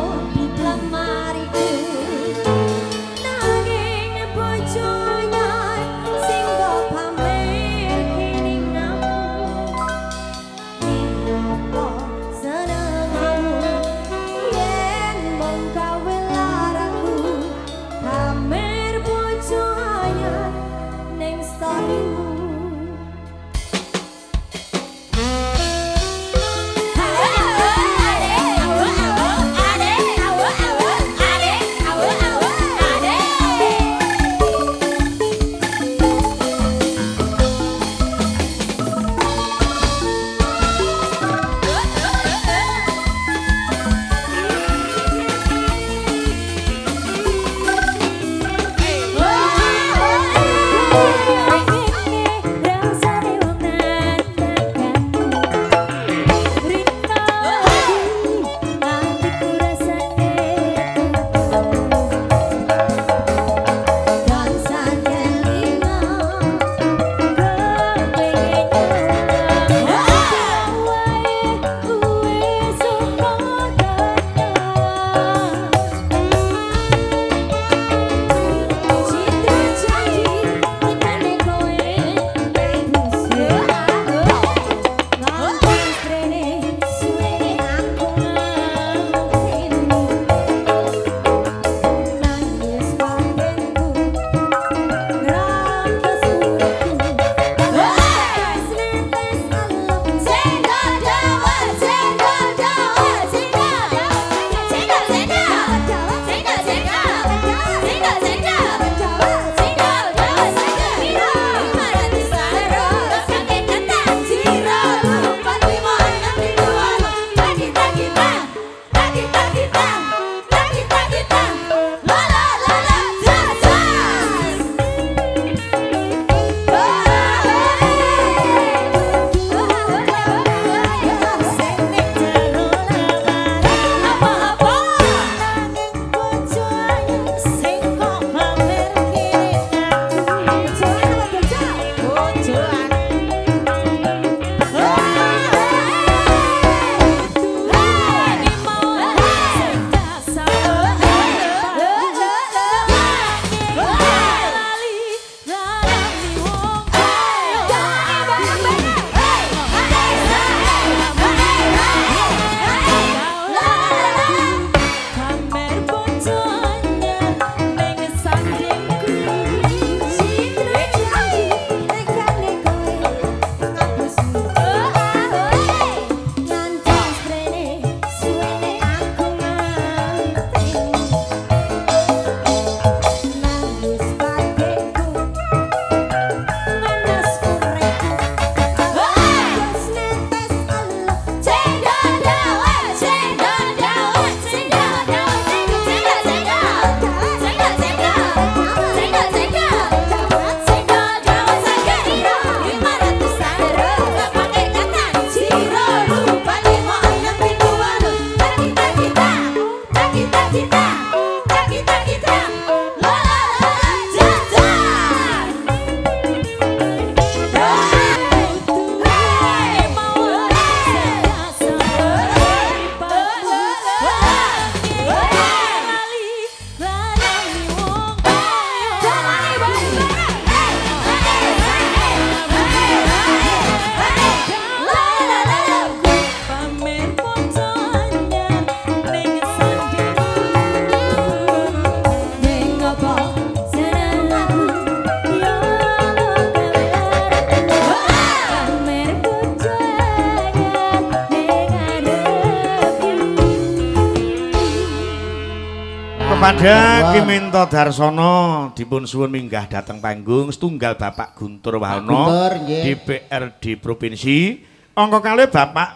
kepada Kiminto Darsono dipun suwun minggah dateng panggung setunggal Bapak Guntur Wahono. DPRD Provinsi. Angka kalih Bapak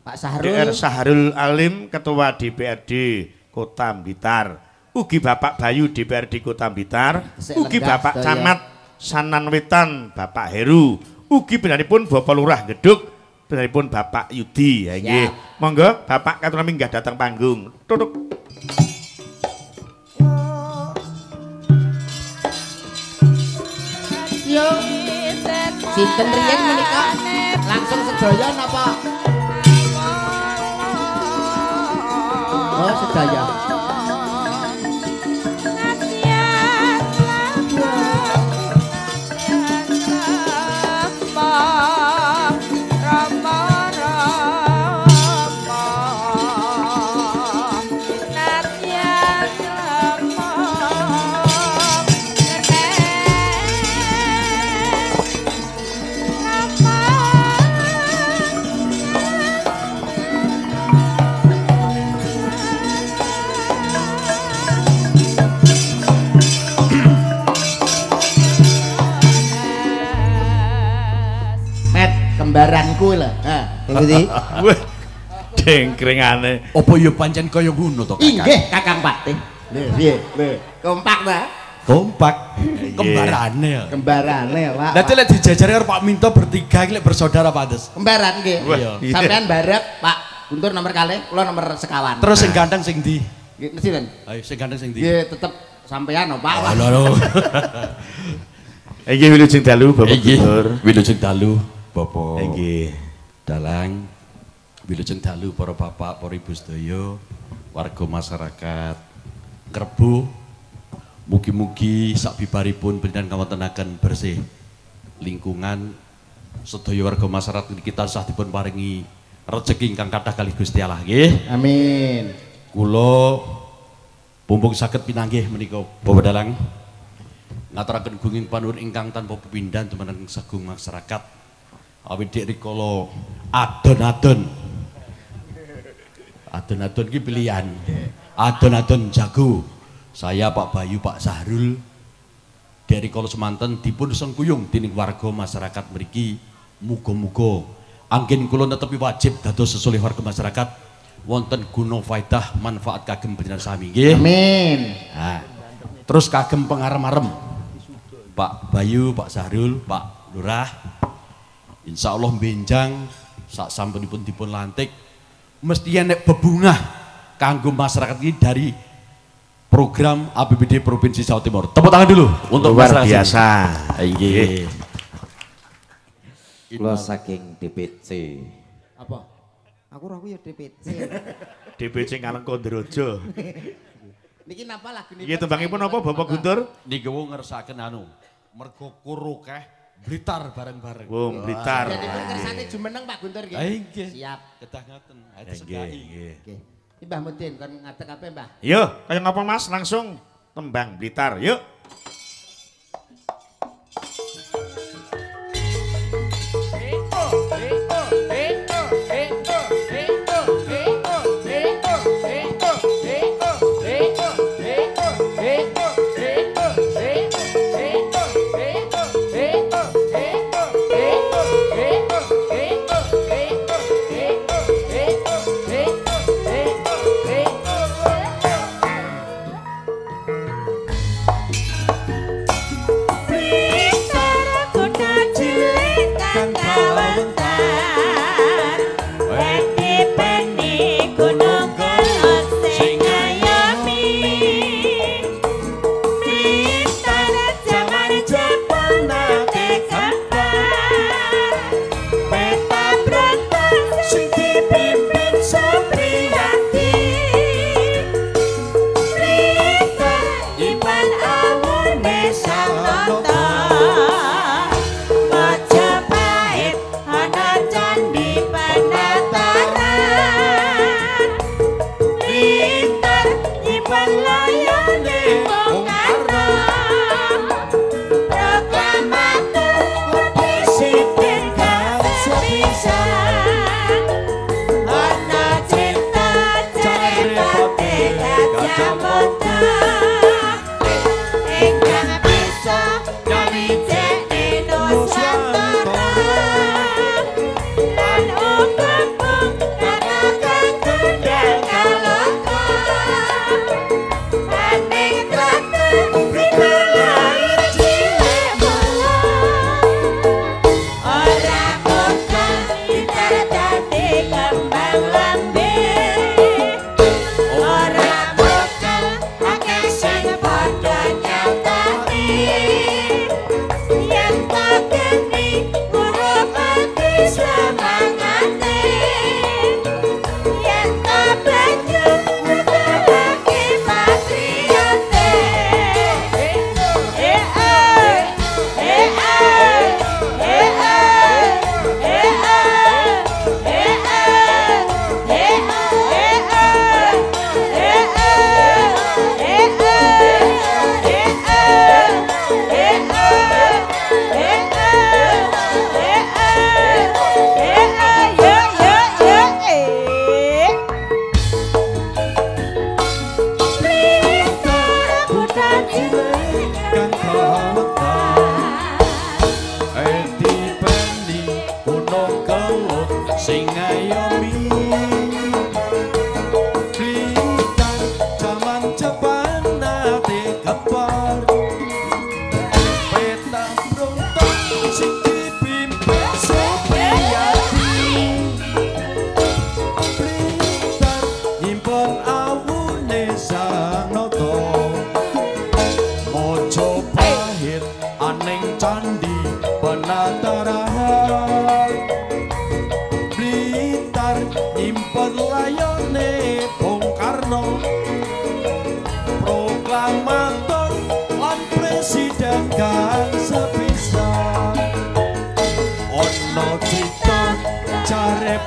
Pak Sahrul. DR Sahrul Alim Ketua DPRD Kota Blitar. Ugi Bapak Bayu DPRD Kota Blitar. Ugi Bapak. Camat Sanan Wetan Bapak Heru. Ugi pun Bapak Lurah Geduk pun Bapak Yudi ya nggih. Monggo Bapak katuna minggah datang panggung. Tutuk Sinten riyen menika? Langsung sedaya napa? Oh, sedaya. Kembaranku lho. Ha. Ngerti? [LAUGHS] Wah, dengkringane. Apa ya pancen kaya ngono to, Kakang? Inggih, Kakang Patih. Lho, piye? Lho, kompak ta? Kompak. Kembarane ya. Kembarane, Pak. Dadi lek dijajari karo Pak Minto bertiga iki lek bersaudara pantes. Kembaran nggih. Iya. iya. Sampean barep, Pak Guntur nomor kalih, kula nomor sekawan. Terus sing ganteng sing ndi? Nggih, sinten? Ayo sing ganteng sing ndi? Nggih, tetep sampean, oh, Pak. Halo, halo. Iki wilujeng dalu Bapak Gubernur. wilujeng dalu Bapak. Inggih. Dalang wilujeng dalu para bapak, para ibu sedaya, warga masyarakat Kerbu. Mugi-mugi sabibaripun pendidikan kawontenaken bersih lingkungan sedaya warga masyarakat kita sah dipun paringi rezeki ingkang kathah kalih Gusti Allah nggih. Amin. Kula pumpung saged pinanggih menika Bapak Dalang ngaturaken gunging panuwun ingkang tanpa pepindhan temenan sagung masyarakat awit rikala adon-adon. Adon-adon ki pilihan. Adon-adon jago. Saya Pak Bayu Pak Sahrul. Dari kala semanten dipun sengkuyung dening warga masyarakat mriki. Muga-muga. Anggen kula netepi wajib dados sesulih warga masyarakat. Wonten guna faedah manfaat kagem panjenengan sami. Nggih. Amin. Nah, terus kagem pengarem-arem. Pak Bayu, Pak Sahrul, Pak Lurah Insya Allah benjang sak sampunipun dipun lantik mesti enek bebungah kanggo masyarakat ini dari program APBD Provinsi Jawa Timur. Tepuk tangan dulu untuk Luar masyarakat biasa. Inggih. Kula saking DPC. Apa? Aku aku ya DPC. DPC Ngaleng Kondrojo. [LAUGHS] Niki napa lagu niki? Iya tembangipun apa Bapak Guntur? Niki wong ngersakaken anu mergo kuru keh Blitar bareng-bareng. Wong Blitar. Jadi pun kersane jumeneng Pak Guntur nggih. Inggih. Siap. Kedah ngaten. Ate Nggih, sedahi. nggih. Oke. Ini Mbah Mudin kon ngadeg apa, Mbah? Yo, kaya ngapa Mas langsung tembang Blitar. Yuk.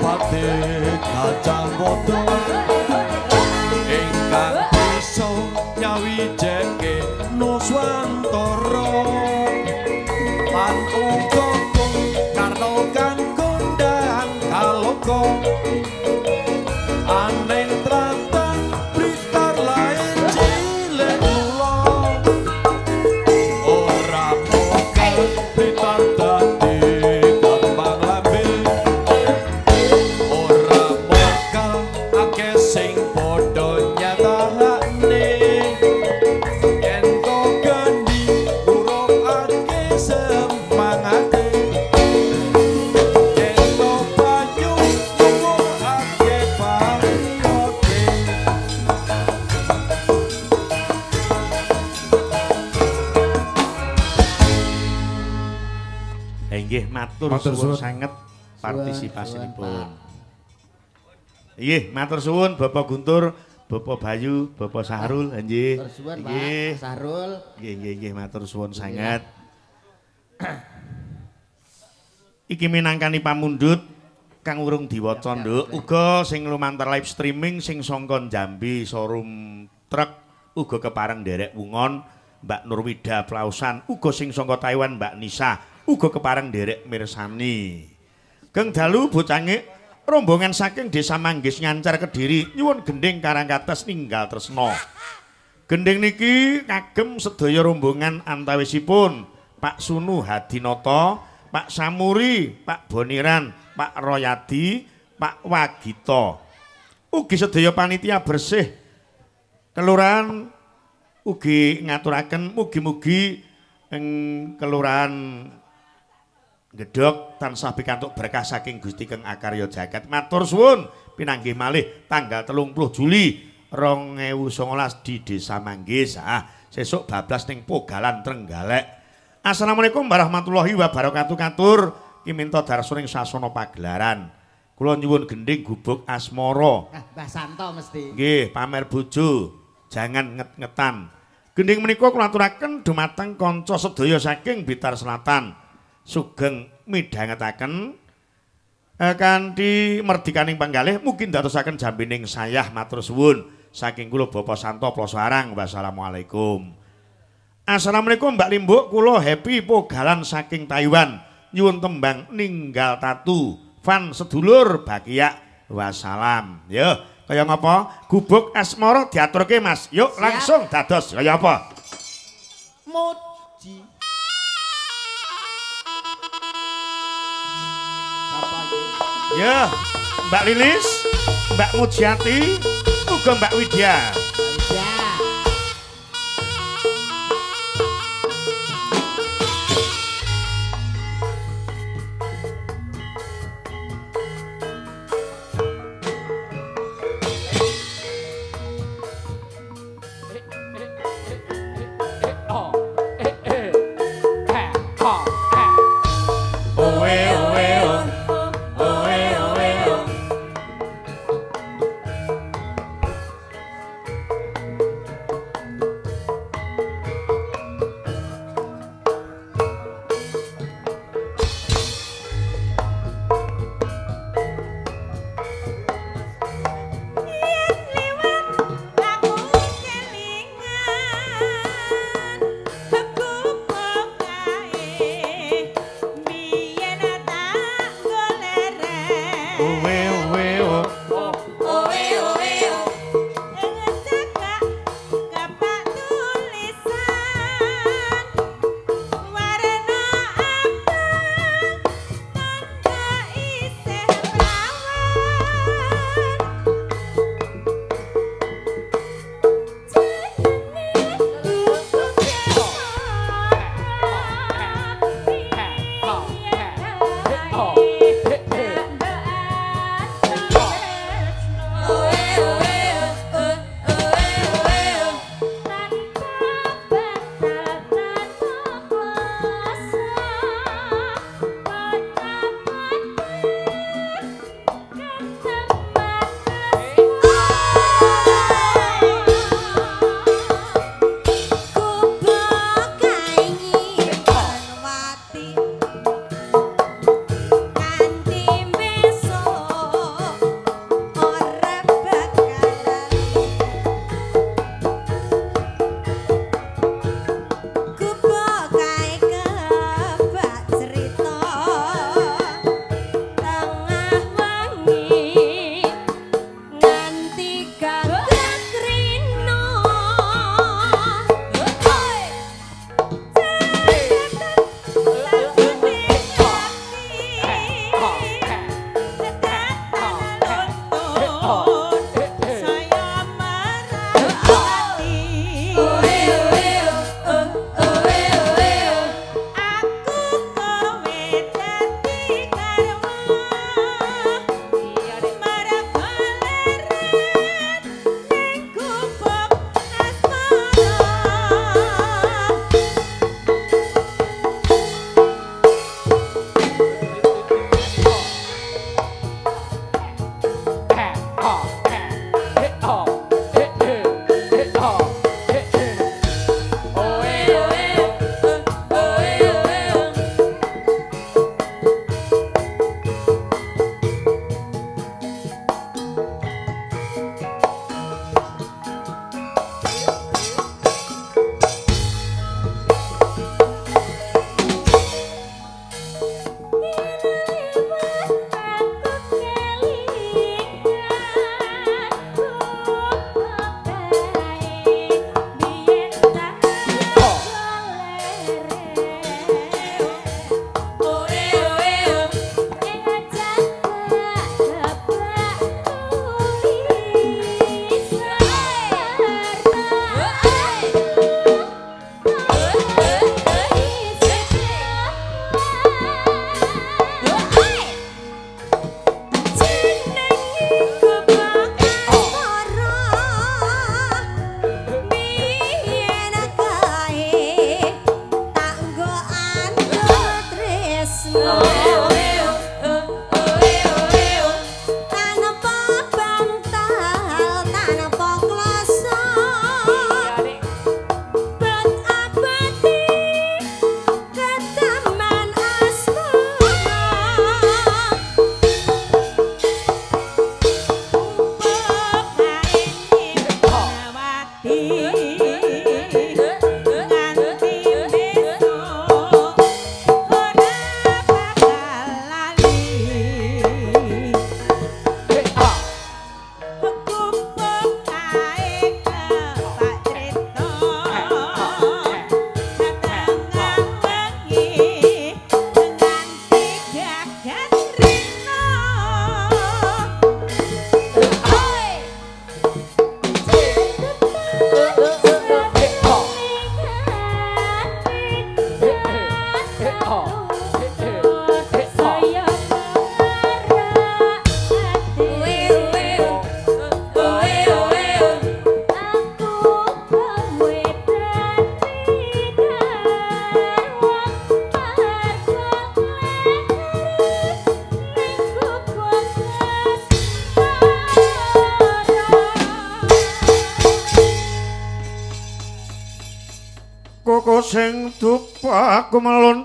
Pate kacang bodo Ingkang bisa nyawijake Nuswantara matur, suwun sanget partisipasinipun. Nggih, matur suwun Bapak Guntur, Bapak Bayu, Bapak Sahrul, nggih. Nggih. Pak Sarul. Nggih, nggih, nggih, matur suwun sanget. Iki minangkani pamundhut kang urung diwaca, Nduk. Uga sing lumantar live streaming sing sangka Jambi showroom truk uga kepareng derek wungon Mbak Nurwida Plausan, uga sing sangka Taiwan Mbak Nisa, uga kepareng derek mirsani. Geng dalu bocange rombongan saking Desa Manggis nyancar Kediri nyuwun gending karangkates ninggal tresna. Gending niki kagem sedaya rombongan antawisipun Pak Sunu Hadinata, Pak Samuri, Pak Boniran, Pak Royadi, Pak Wagito. Ugi sedaya panitia bersih kelurahan ugi ngaturaken mugi-mugi ing kelurahan Gedhok tansah pikantuk berkah saking Gusti Kang Akarya Jagat. Matur suwun pinanggih malih tanggal 30 Juli 2019 di Desa Manggis. Ah, sesuk bablas ning Pogalan Trenggalek. Assalamualaikum warahmatullahi wabarakatuh katur. Ki minta darsuning sasana pagelaran. Kula nyuwun gending gubuk asmara. Ah, Mbah Santo mesti. Nggih, pamer bojo. Jangan nget-ngetan. Gending menika kula aturaken dumateng kanca sedaya saking Bitar Selatan. Sugeng midhangetaken eh, kanthi merdikaning panggalih mungkin dadosaken jambining sayah matur suwun saking kula Bapak Santo Plosarang. Wassalamualaikum. Assalamualaikum Mbak Limbuk, kula happy pogalan saking Taiwan. Nyuwun tembang ninggal tatu. Fan sedulur bakia wassalam. Yo, kaya ngapa? Gubuk asmara diaturke Mas. Yuk langsung dados kaya apa? Muji. Ya, Mbak Lilis, Mbak Mujiati, uga Mbak Widya. Sing dupa kumelun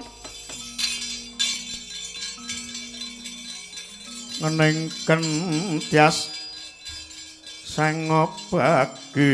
ngeningken tias sang bagi